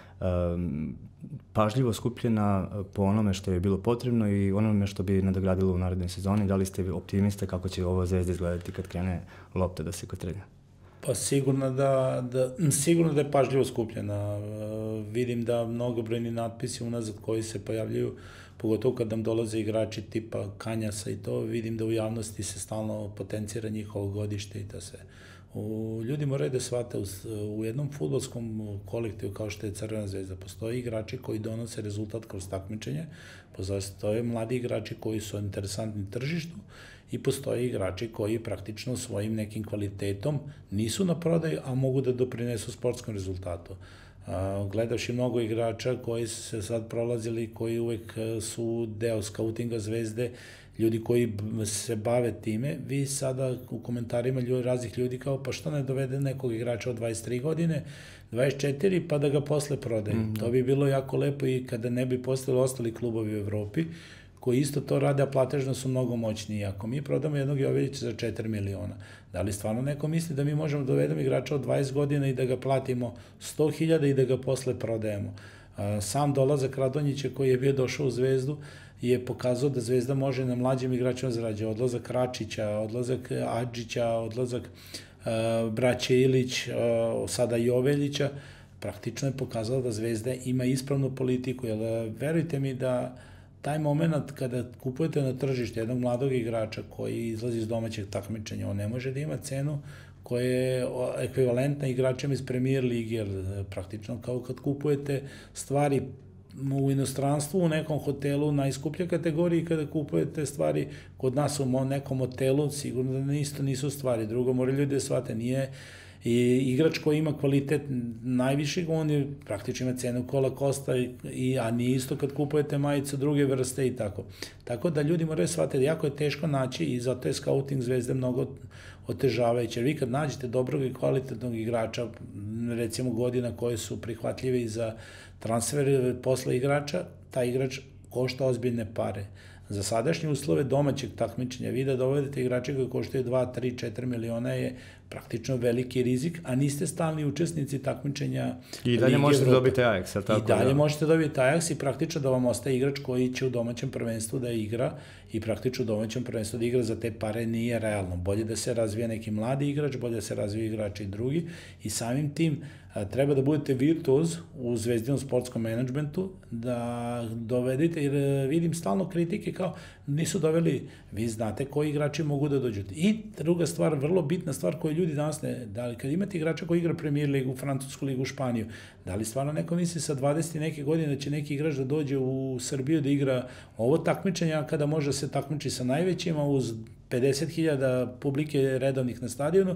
[SPEAKER 1] pažljivo skupljena po onome što je bilo potrebno i onome što bi nadogradilo u narednoj sezoni. Da li ste optimiste kako će ovo zvezda izgledati kad krene lopta da se kotrlja?
[SPEAKER 2] Pa sigurno da, da, sigurno da je pažljivo skupljena. vidim da mnogobrojni natpisi unazad koji se pojavljaju, pogotovo kad nam dolaze igrači tipa Kanjasa i to, vidim da u javnosti se stalno potencira njihovo godište i da se U, ljudi moraju da shvate, u, u jednom futbolskom kolektivu kao što je Crvena zvezda, postoje igrači koji donose rezultat kroz takmičenje, postoje mladi igrači koji su interesantni tržištu i postoje igrači koji praktično svojim nekim kvalitetom nisu na prodaju, a mogu da doprinesu sportskom rezultatu. Gledaš i mnogo igrača koji su se sad prolazili, koji uvek su deo skautinga zvezde ljudi koji se bave time, vi sada u komentarima ljudi, raznih ljudi kao pa što ne dovede nekog igrača od 23 godine, 24 pa da ga posle prodaje. Mm, da. To bi bilo jako lepo i kada ne bi postali ostali klubovi u Evropi koji isto to rade, a platežno su mnogo moćniji. Ako mi prodamo jednog Joveljića za 4 miliona, da li stvarno neko misli da mi možemo da dovedemo igrača od 20 godina i da ga platimo 100.000 i da ga posle prodajemo? Sam dolazak Radonjića koji je bio došao u Zvezdu, je pokazao da Zvezda može na mlađim igračima zarađa. Odlazak Račića, odlazak Adžića, odlazak braće Ilić, sada Joveljića, praktično je pokazalo da Zvezda ima ispravnu politiku, jer verujte mi da taj moment kada kupujete na tržište jednog mladog igrača koji izlazi iz domaćeg takmičenja, on ne može da ima cenu koja je ekvivalentna igračima iz premier ligi, jer praktično kao kad kupujete stvari u inostranstvu, u nekom hotelu najskuplje kategoriji kada kupujete stvari kod nas u nekom hotelu, sigurno da isto nisu stvari. Drugo, mora ljudi da shvate, nije i igrač koji ima kvalitet najvišeg, on je praktično ima cenu kola kosta, i, a nije isto kad kupujete majicu druge vrste i tako. Tako da ljudi moraju shvatiti, jako je teško naći i zato je scouting zvezde mnogo otežavajuće. Jer vi kad nađete dobrog i kvalitetnog igrača, recimo godina koje su prihvatljive i za transfer posle igrača, taj igrač košta ozbiljne pare. Za sadašnje uslove domaćeg takmičenja vi da dovedete igrače koji koštaju 2, 3, 4 miliona je praktično veliki rizik, a niste stalni učesnici takmičenja
[SPEAKER 1] I dalje možete Evropa. dobiti Ajax, ali tako?
[SPEAKER 2] I dalje da? možete dobiti Ajax i praktično da vam ostaje igrač koji će u domaćem prvenstvu da igra i praktično u domaćem prvenstvu da igra za te pare nije realno. Bolje da se razvije neki mladi igrač, bolje da se razvije igrač i drugi i samim tim treba da budete virtuoz u zvezdinom sportskom menadžmentu, da dovedete, jer e, vidim stalno kritike kao nisu doveli, vi znate koji igrači mogu da dođu. I druga stvar, vrlo bitna stvar koju ljudi danas ne, da li kad imate igrača koji igra premier ligu, francusku ligu, Španiju, da li stvarno neko misli sa 20 neke godine da će neki igrač da dođe u Srbiju da igra ovo takmičenje, kada može da se takmiči sa najvećima uz 50.000 publike redovnih na stadionu,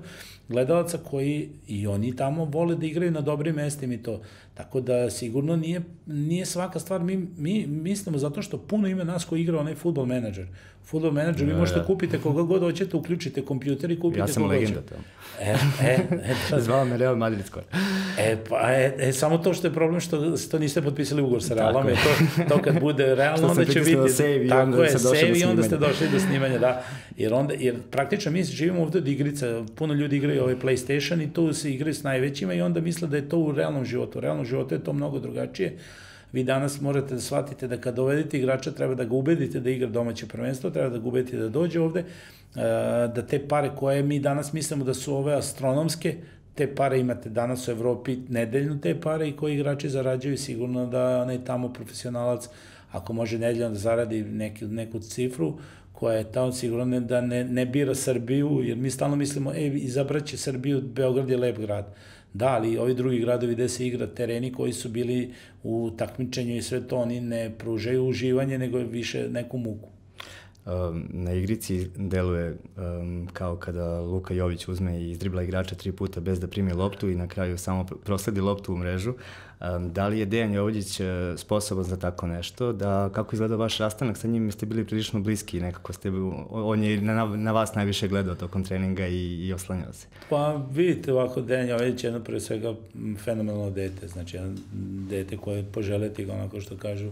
[SPEAKER 2] gledalaca koji i oni tamo vole da igraju na dobrim mestima i to. Tako da sigurno nije, nije svaka stvar, mi, mi mislimo zato što puno ima nas koji igra onaj futbol menadžer. Futbol menadžer, vi možete kupite koga god hoćete, uključite kompjuter i kupite
[SPEAKER 1] ja sam legenda tamo.
[SPEAKER 2] E, e, e,
[SPEAKER 1] to... Zvao me Real Madrid skoro.
[SPEAKER 2] E, pa, e, e, samo to što je problem što, što niste potpisali ugovor sa Realom, je to, to kad bude realno, onda će biti... Save tako je, save i onda ste došli do snimanja, da. Jer, onda, jer praktično mi živimo ovde od igrica, puno ljudi igraju ovaj PlayStation i tu se igraju s najvećima i onda misle da je to u realnom životu. U realnom životu je to mnogo drugačije. Vi danas morate da shvatite da kad dovedete igrača treba da ga ubedite da igra domaće prvenstvo, treba da ga ubedite da dođe ovde, da te pare koje mi danas mislimo da su ove astronomske, te pare imate danas u Evropi nedeljno te pare i koji igrači zarađuju sigurno da onaj tamo profesionalac ako može nedeljno da zaradi neki, neku cifru koja je tamo sigurno ne, da ne, ne bira Srbiju, jer mi stalno mislimo, e, izabraće Srbiju, Beograd je lep grad. Da, ali ovi drugi gradovi gde se igra tereni koji su bili u takmičenju i sve to, oni ne pružaju uživanje, nego više neku muku.
[SPEAKER 1] Um, na igrici deluje um, kao kada Luka Jović uzme i izdribla igrača tri puta bez da primi loptu i na kraju samo prosledi loptu u mrežu. Um, da li je Dejan Jović uh, sposoban za tako nešto? Da, kako izgleda vaš rastanak sa njim? Ste bili prilično bliski nekako ste, on je na, na vas najviše gledao tokom treninga i, i oslanjao se.
[SPEAKER 2] Pa vidite ovako, Dejan Jović je jedno pre svega fenomenalno dete, znači jedno dete koje poželeti ga onako što kažu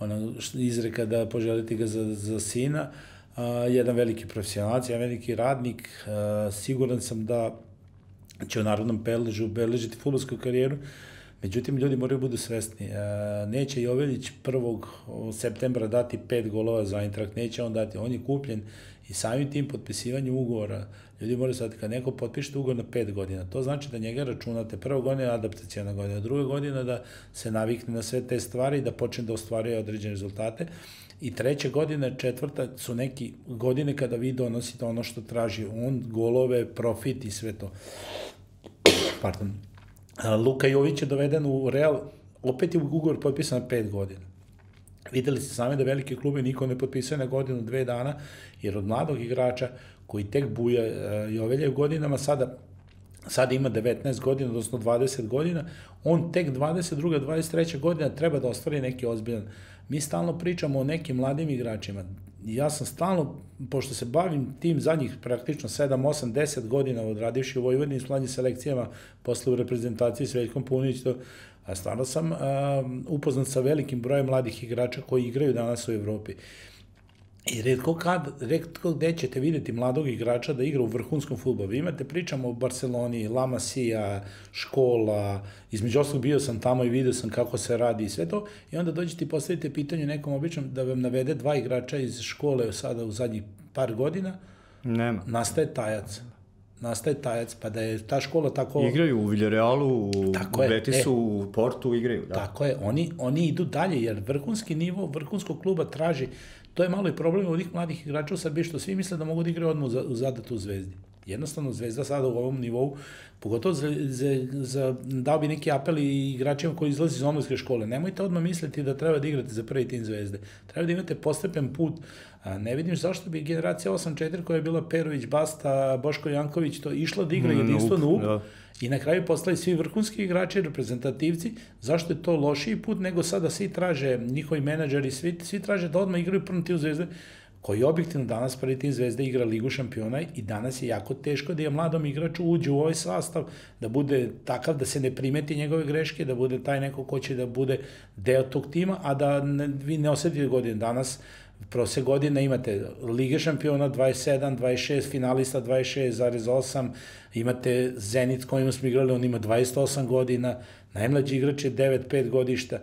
[SPEAKER 2] ona izreka da poželite ga za, za sina, a, jedan veliki profesionalac, jedan veliki radnik, a, siguran sam da će u narodnom peležu beležiti futbolsku karijeru, Međutim, ljudi moraju budu svesni. Neće Jovelić 1. septembra dati pet golova za Eintracht, neće on dati. On je kupljen i samim tim potpisivanjem ugovora Ljudi moraju sad, kad neko potpiše ugovor na pet godina, to znači da njega računate prva godina je adaptacijana godina, druga godina da se navikne na sve te stvari i da počne da ostvaruje određene rezultate. I treća godina, četvrta su neki godine kada vi donosite ono što traži on, golove, profit i sve to. Pardon. Luka Jović je doveden u Real, opet je ugovor potpisan na pet godina. Videli ste sami da velike klube niko ne potpisuje na godinu, dve dana, jer od mladog igrača koji tek buja i e, ovelja godinama, sada sada ima 19 godina, odnosno 20 godina, on tek 22. 23. godina treba da ostvari neki ozbiljan. Mi stalno pričamo o nekim mladim igračima. Ja sam stalno, pošto se bavim tim zadnjih praktično 7, 8, 10 godina odradivši u Vojvodini s mlađim selekcijama, posle u reprezentaciji s Veljkom Punić, to, stvarno sam uh, upoznat sa velikim brojem mladih igrača koji igraju danas u Evropi. I redko kad, redko gde ćete videti mladog igrača da igra u vrhunskom futbolu. Vi imate, pričamo o Barceloni, La Masia, škola, između ostalog bio sam tamo i video sam kako se radi i sve to, i onda dođete i postavite pitanje nekom običnom da vam navede dva igrača iz škole sada u zadnjih par godina,
[SPEAKER 1] Nema.
[SPEAKER 2] nastaje tajac nastaje tajac, pa da je ta škola tako...
[SPEAKER 1] Igraju u Villarealu, u, tako u Betisu, e, u Portu igraju. Da.
[SPEAKER 2] Tako je, oni, oni idu dalje, jer vrhunski nivo vrhunskog kluba traži To je malo i problem ovih mladih igrača u Srbiji, što svi misle da mogu da igraju odmah u zadatu u Zvezdi. Jednostavno, Zvezda sada u ovom nivou, pogotovo za, za, za dao bi neki apel i igračima koji izlazi iz omladske škole. Nemojte odmah misliti da treba da igrate za prvi tim Zvezde. Treba da imate postepen put. A, ne vidim zašto bi generacija 8-4 koja je bila Perović, Basta, Boško Janković to išla da igra mm, jedinstveno up. Da i na kraju postali svi vrhunski igrači, reprezentativci, zašto je to lošiji put nego sada svi traže, njihovi menadžeri, svi, svi traže da odmah igraju prvom tim zvezde, koji objektivno danas prvi tim Zvezde igra Ligu šampiona i danas je jako teško da je mladom igraču uđe u ovaj sastav, da bude takav da se ne primeti njegove greške, da bude taj neko ko će da bude deo tog tima, a da ne, vi ne osetite godine. Danas prose godine imate Lige šampiona 27, 26, finalista 26,8, imate Zenit kojima smo igrali, on ima 28 godina, najmlađi igrač je 9-5 godišta,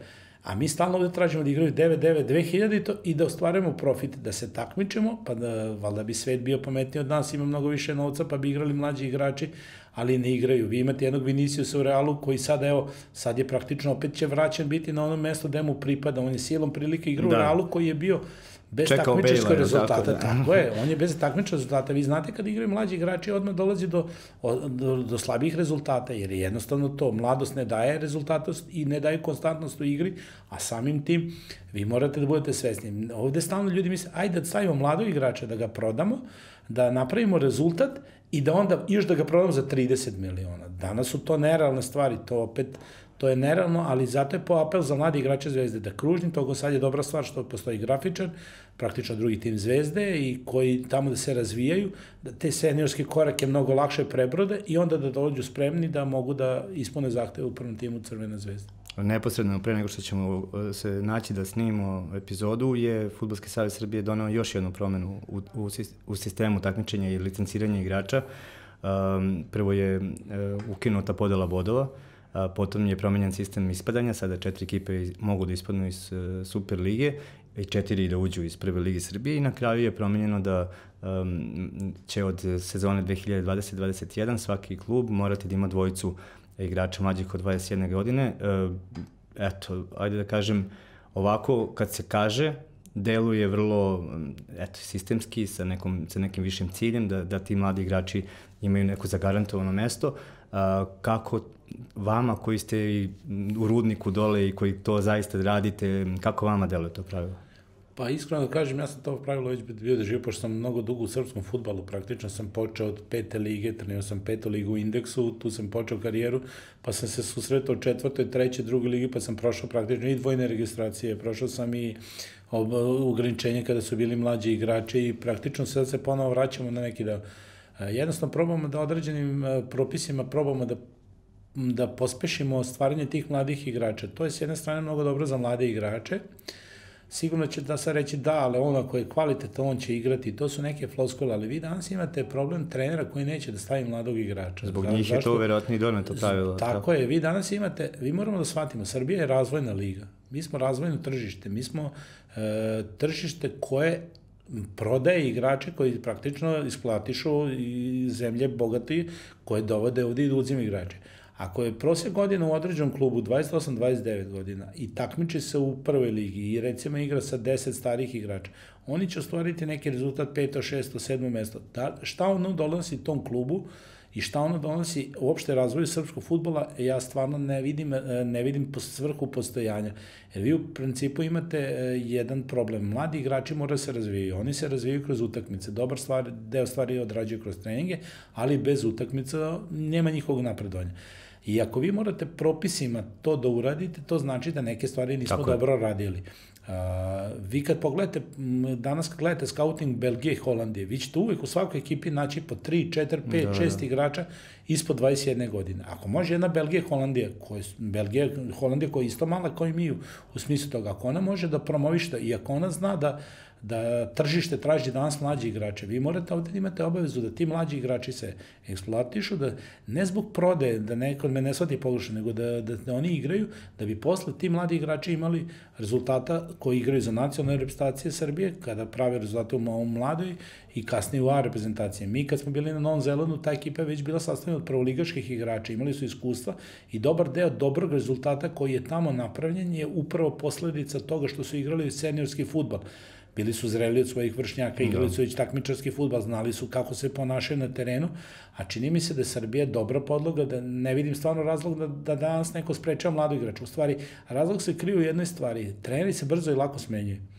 [SPEAKER 2] a mi stalno ovde tražimo da igraju 9-9, 2000 i, to, i da ostvarujemo profit, da se takmičemo, pa da valjda bi svet bio pametniji od nas, ima mnogo više novca, pa bi igrali mlađi igrači, ali ne igraju. Vi imate jednog Viniciusa u Realu koji sad, evo, sad je praktično opet će vraćan biti na ono mesto gde mu pripada. On je silom prilike igra da. u Realu koji je bio bez Čekao takmičarskog rezultata. Tako, da. tako je, on je bez takmičarskog rezultata. Vi znate kad igraju mlađi igrači, odmah dolazi do, do, do slabih rezultata, jer je jednostavno to, mladost ne daje rezultata i ne daje konstantnost u igri, a samim tim vi morate da budete svesni. Ovde stalno ljudi misle, ajde da stavimo mladog igrača, da ga prodamo, da napravimo rezultat i da onda još da ga prodamo za 30 miliona. Danas su to nerealne stvari, to opet To je neravno, ali zato je po apel za mladi igrače Zvezde da kružni, toga sad je dobra stvar što postoji grafičar, praktično drugi tim Zvezde i koji tamo da se razvijaju, da te seniorske korake mnogo lakše prebrode i onda da dođu spremni da mogu da ispune zahteve u prvom timu Crvena zvezda.
[SPEAKER 1] Neposredno pre nego što ćemo uh, se naći da snimimo epizodu je Futbolski savez Srbije donao još jednu promenu u, u, u sistemu takmičenja i licenciranja igrača. Um, prvo je uh, ukinuta podela bodova, a, potom je promenjen sistem ispadanja, sada četiri ekipe mogu da ispadnu iz uh, Super lige i četiri da uđu iz Prve lige Srbije i na kraju je promenjeno da um, će od sezone 2020-2021 svaki klub morati da ima dvojicu igrača mlađih od 21 godine. Uh, eto, ajde da kažem, ovako kad se kaže, deluje vrlo eto, sistemski sa, nekom, sa nekim višim ciljem da, da ti mladi igrači imaju neko zagarantovano mesto. Kako vama koji ste u rudniku dole i koji to zaista radite, kako vama deluje to pravilo?
[SPEAKER 2] Pa iskreno da kažem, ja sam to pravilo već bio da živio, pošto sam mnogo dugo u srpskom futbalu, praktično sam počeo od pete lige, trenirao sam petu ligu u indeksu, tu sam počeo karijeru, pa sam se susretao u četvrtoj, trećoj, drugoj ligi, pa sam prošao praktično i dvojne registracije, prošao sam i ograničenje kada su bili mlađi igrači i praktično sad se ponovo vraćamo na neki da jednostavno probamo da određenim propisima probamo da da pospešimo stvaranje tih mladih igrača. To je s jedne strane mnogo dobro za mlade igrače, sigurno će da se reći da, ali on ako je kvalitetan, on će igrati. To su neke floskole, ali vi danas imate problem trenera koji neće da stavi mladog igrača.
[SPEAKER 1] Zbog njih je to verovatno i doneto pravilo.
[SPEAKER 2] Tako, tako je, vi danas imate, vi moramo da shvatimo, Srbija je razvojna liga. Mi smo razvojno tržište, mi smo e, tržište koje prodaje igrače koji praktično isplatišu i zemlje bogati koje dovode ovde i da uzim igrače. Ako je prosjek godina u određenom klubu 28-29 godina i takmiči se u prvoj ligi i recimo igra sa 10 starih igrača, oni će ostvariti neki rezultat 5. 6. 7. mesto. Da, šta ono donosi tom klubu i šta ono donosi uopšte razvoju srpskog futbola, ja stvarno ne vidim, ne vidim svrhu postojanja. Jer vi u principu imate e, jedan problem. Mladi igrači moraju se razvijaju. Oni se razvijaju kroz utakmice. Dobar stvar, deo stvari odrađuju kroz treninge, ali bez utakmica nema njihovog napredovanja. I ako vi morate propisima to da uradite, to znači da neke stvari nismo Tako dobro radili. Uh, vi kad pogledate, danas kad gledate scouting Belgije i Holandije, vi ćete uvek u svakoj ekipi naći po 3, 4, 5, da, 6 da. igrača ispod 21 godine. Ako može jedna Belgija Holandija, koja, Belgija Holandija koja je isto mala kao i mi u, smislu toga, ako ona može da promovišta i ako ona zna da da tržište traži danas mlađi igrače. Vi morate ovde da imate obavezu da ti mlađi igrači se eksploatišu, da ne zbog prode, da neko me ne shvati pogrešno, nego da, da, da oni igraju, da bi posle ti mladi igrači imali rezultata koji igraju za nacionalne reprezentacije Srbije, kada prave rezultate u mladoj i kasnije u A reprezentacije. Mi kad smo bili na Novom Zelandu, ta ekipa je već bila sastavljena od prvoligaških igrača, imali su iskustva i dobar deo dobrog rezultata koji je tamo napravljen je upravo posledica toga što su igrali seniorski futbal bili su zreli od svojih vršnjaka, igrali da. su već takmičarski futbal, znali su kako se ponašaju na terenu, a čini mi se da je Srbija dobra podloga, da ne vidim stvarno razlog da, da danas neko spreča mladu igrača. U stvari, razlog se kriju u jednoj stvari, treneri se brzo i lako smenjuju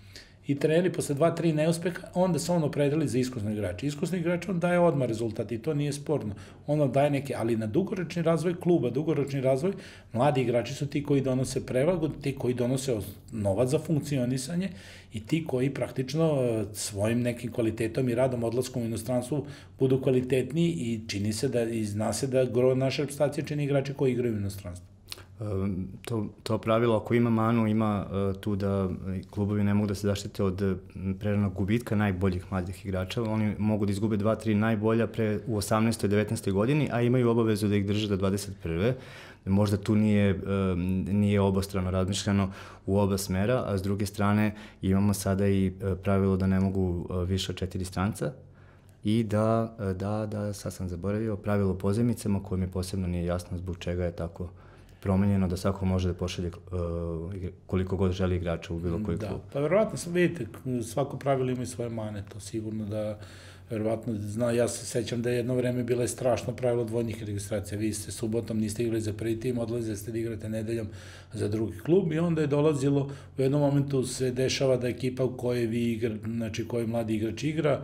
[SPEAKER 2] i treneri posle 2-3 neuspeha, onda se on opredeli za iskusni igrač. Iskusni igrač on daje odmah rezultat i to nije sporno. On vam daje neke, ali na dugoročni razvoj kluba, dugoročni razvoj, mladi igrači su ti koji donose prevagu, ti koji donose novac za funkcionisanje i ti koji praktično e, svojim nekim kvalitetom i radom odlaskom u inostranstvu budu kvalitetni i čini se da, i zna se da gro naše reprezentacije čini igrači koji igraju u inostranstvu
[SPEAKER 1] to, to pravilo ako ima manu ima uh, tu da klubovi ne mogu da se zaštite od preranog gubitka najboljih mladih igrača. Oni mogu da izgube 2-3 najbolja pre u 18. 19. godini, a imaju obavezu da ih drže do 21. Možda tu nije, uh, nije obostrano razmišljano u oba smera, a s druge strane imamo sada i pravilo da ne mogu više od četiri stranca, i da, da, da, sad sam zaboravio, pravilo pozemicama koje mi posebno nije jasno zbog čega je tako promenjeno da svako može da pošalje uh, koliko god želi igrača u bilo koji da. klub.
[SPEAKER 2] Pa verovatno vidite, svako pravilo ima i svoje mane, to sigurno da verovatno zna, ja se sećam da je jedno vreme bilo je strašno pravilo dvojnih registracija. Vi ste subotom niste igrali za prvi tim, odlazili ste da igrate nedeljom za drugi klub i onda je dolazilo, u jednom momentu se dešava da ekipa u kojoj vi igra, znači koji mladi igrač igra,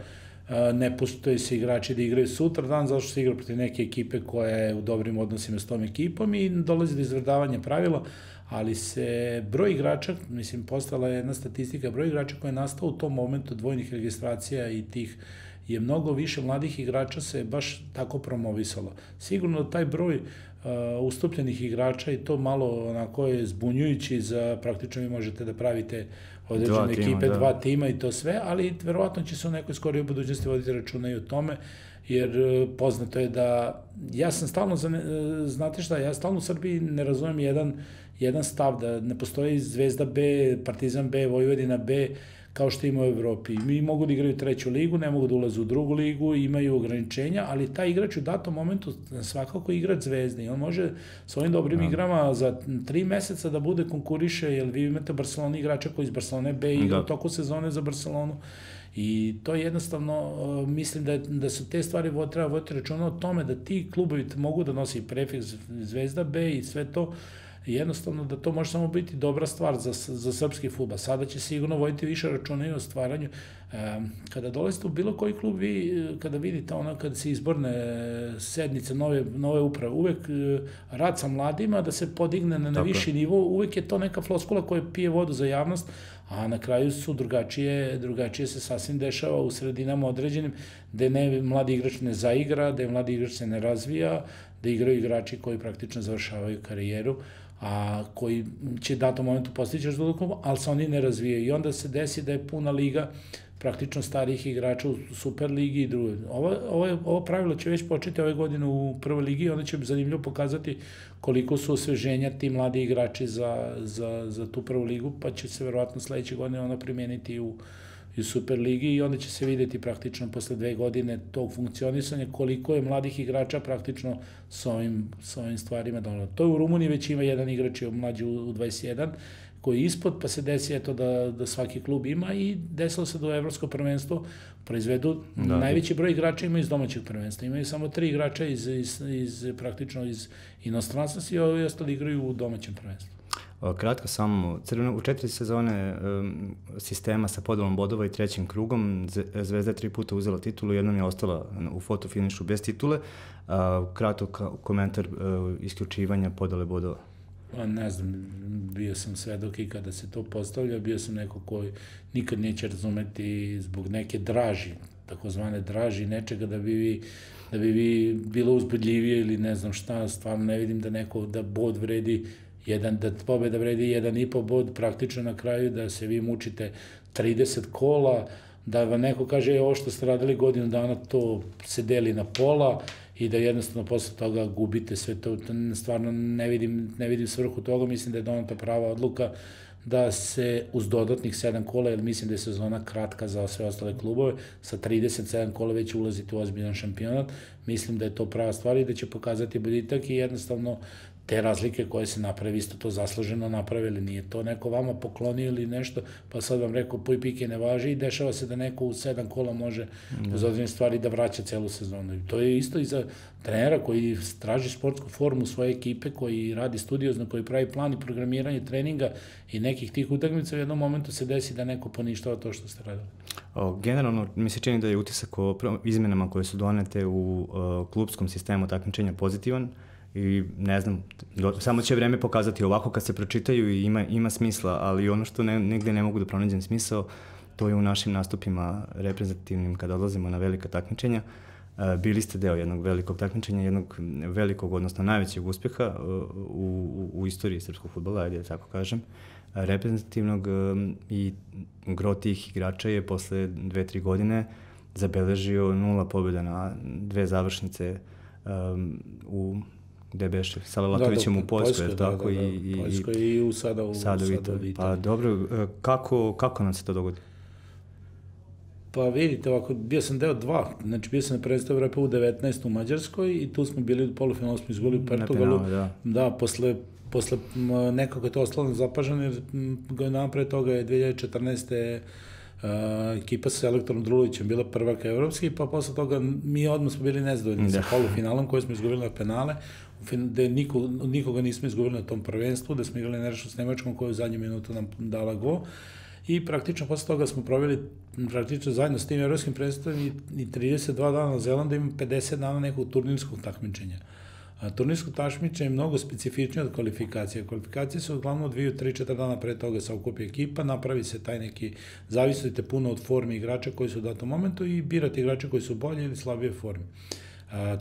[SPEAKER 2] ne postoje se igrači da igraju sutra dan, zato što se igra protiv neke ekipe koja je u dobrim odnosima s tom ekipom i dolazi do izvrdavanja pravila, ali se broj igrača, mislim, postala je jedna statistika, broj igrača koja je nastao u tom momentu dvojnih registracija i tih je mnogo više mladih igrača se baš tako promovisalo. Sigurno da taj broj uh, ustupljenih igrača i to malo onako je zbunjujući za praktično vi možete da pravite određene dva ekipe, tima, da. dva tima i to sve, ali verovatno će se u nekoj skorijoj budućnosti voditi računa i o tome, jer e, poznato je da ja sam stalno, e, znate šta, ja stalno u Srbiji ne razumem jedan, jedan stav da ne postoji Zvezda B, Partizan B, Vojvodina B, kao što ima u Evropi. Mi mogu da igraju treću ligu, ne mogu da ulaze u drugu ligu, imaju ograničenja, ali taj igrač u datom momentu svakako igrač zvezde i on može svojim dobrim da. igrama za tri meseca da bude konkuriše, jer vi imate Barcelona igrača koji iz Barcelone B igra da. u toku sezone za Barcelonu. I to je jednostavno, uh, mislim da, da su te stvari treba voditi računa o tome da ti klubovi mogu da nosi prefiks Zvezda B i sve to, jednostavno da to može samo biti dobra stvar za, za srpski futbol. Sada će sigurno voditi više računa i o stvaranju. E, kada dolazite u bilo koji klub, vi, kada vidite ono, kada se izborne sednice nove, nove uprave, uvek e, rad sa mladima da se podigne na, na viši nivo, uvek je to neka floskula koja pije vodu za javnost, a na kraju su drugačije, drugačije se sasvim dešava u sredinama određenim, gde ne, mladi igrač ne zaigra, gde mladi igrač se ne razvija, da igraju igrači koji praktično završavaju karijeru, a koji će datom momentu postići rezultat, ali se oni ne razvijaju. I onda se desi da je puna liga praktično starih igrača u Superligi i druge. Ovo, ovo, ovo pravilo će već početi ove godine u prvoj ligi i onda će zanimljivo pokazati koliko su osveženja ti mladi igrači za, za, za tu prvu ligu, pa će se verovatno sledeće godine ona primeniti u, u Superligi i onda će se videti praktično posle dve godine tog funkcionisanja koliko je mladih igrača praktično s ovim, s ovim stvarima donalo. To je u Rumuniji već ima jedan igrač je mlađi u 21, koji je ispod, pa se desi eto da, da svaki klub ima i desilo se da u evropsko prvenstvo proizvedu da, najveći broj igrača ima iz domaćeg prvenstva. Imaju samo tri igrača iz, iz, iz praktično iz inostranstva i ovi ostali igraju u domaćem prvenstvu.
[SPEAKER 1] Kratko samo, Crveno, u četiri sezone sistema sa podelom bodova i trećim krugom, Zvezda je tri puta uzela titulu, jednom je ostala u fotofinišu bez titule. Kratko komentar uh, isključivanja podele bodova.
[SPEAKER 2] Pa ne znam, bio sam svedok i kada se to postavlja, bio sam neko koji nikad neće razumeti zbog neke draži, takozvane draži nečega da bi vi da bi vi bilo uzbudljivije ili ne znam šta, stvarno ne vidim da neko, da bod vredi jedan, da pobeda vredi jedan i po bod, praktično na kraju da se vi mučite 30 kola, da vam neko kaže, e, ovo što ste radili godinu dana, to se deli na pola, i da jednostavno posle toga gubite sve to, stvarno ne vidim, ne vidim svrhu toga, mislim da je donata prava odluka da se uz dodatnih 7 kola, jer mislim da je sezona kratka za sve ostale klubove, sa 37 kola već ulaziti u ozbiljan šampionat, mislim da je to prava stvar i da će pokazati boljitak i jednostavno te razlike koje se napravi, isto to zasluženo napravili, nije to neko vama poklonio ili nešto, pa sad vam rekao puj pike ne važi i dešava se da neko u sedam kola može da. uz određene stvari da vraća celu sezonu. I to je isto i za trenera koji traži sportsku formu svoje ekipe, koji radi studiozno, koji pravi plan i programiranje treninga i nekih tih utakmica, u jednom momentu se desi da neko poništava to što ste radili.
[SPEAKER 1] O, generalno, mi se čini da je utisak o izmenama koje su donete u uh, klubskom sistemu takmičenja pozitivan, i ne znam, do, samo će vreme pokazati ovako kad se pročitaju i ima, ima smisla, ali ono što ne, negde ne mogu da pronađem smisao, to je u našim nastupima reprezentativnim kada odlazimo na velika takmičenja. E, bili ste deo jednog velikog takmičenja, jednog velikog, odnosno najvećeg uspeha e, u, u, u istoriji srpskog futbola, ajde da tako kažem, reprezentativnog e, i gro tih igrača je posle dve, tri godine zabeležio nula pobjeda na dve završnice um, u gde beše, sa Lalatovićem da, da, u Poljskoj, da, tako, da, da,
[SPEAKER 2] i, i, Poljskoj i u sada u sada
[SPEAKER 1] u Pa dobro, e, kako, kako nam se to dogodi?
[SPEAKER 2] Pa vidite, ovako, bio sam deo dva, znači bio sam na predstavu Evrope u 19. u Mađarskoj i tu smo bili u polufinalu, smo izgubili u Portugalu. Da. da, posle, posle nekako je to ostalo zapaženo, jer godina pre toga je 2014. Uh, ekipa sa Elektorom Drulovićem bila prvaka evropski, pa posle toga mi odmah smo bili nezadovoljni da. sa polufinalom koji smo izgubili na penale da niko, nikoga nismo izgubili na tom prvenstvu, da smo igrali nešto s Nemačkom koja u zadnju minutu nam dala go. I praktično posle toga smo proveli praktično zajedno s tim evropskim predstavim i, i 32 dana na Zelandu imam 50 dana nekog turnirskog takmičenja. Turnirsko takmičenje je mnogo specifičnije od kvalifikacije. Kvalifikacije se uglavnom odviju 3-4 dana pre toga sa okupi ekipa, napravi se taj neki, zavisite puno od forme igrača koji su u datom momentu i birate igrače koji su bolje ili slabije forme.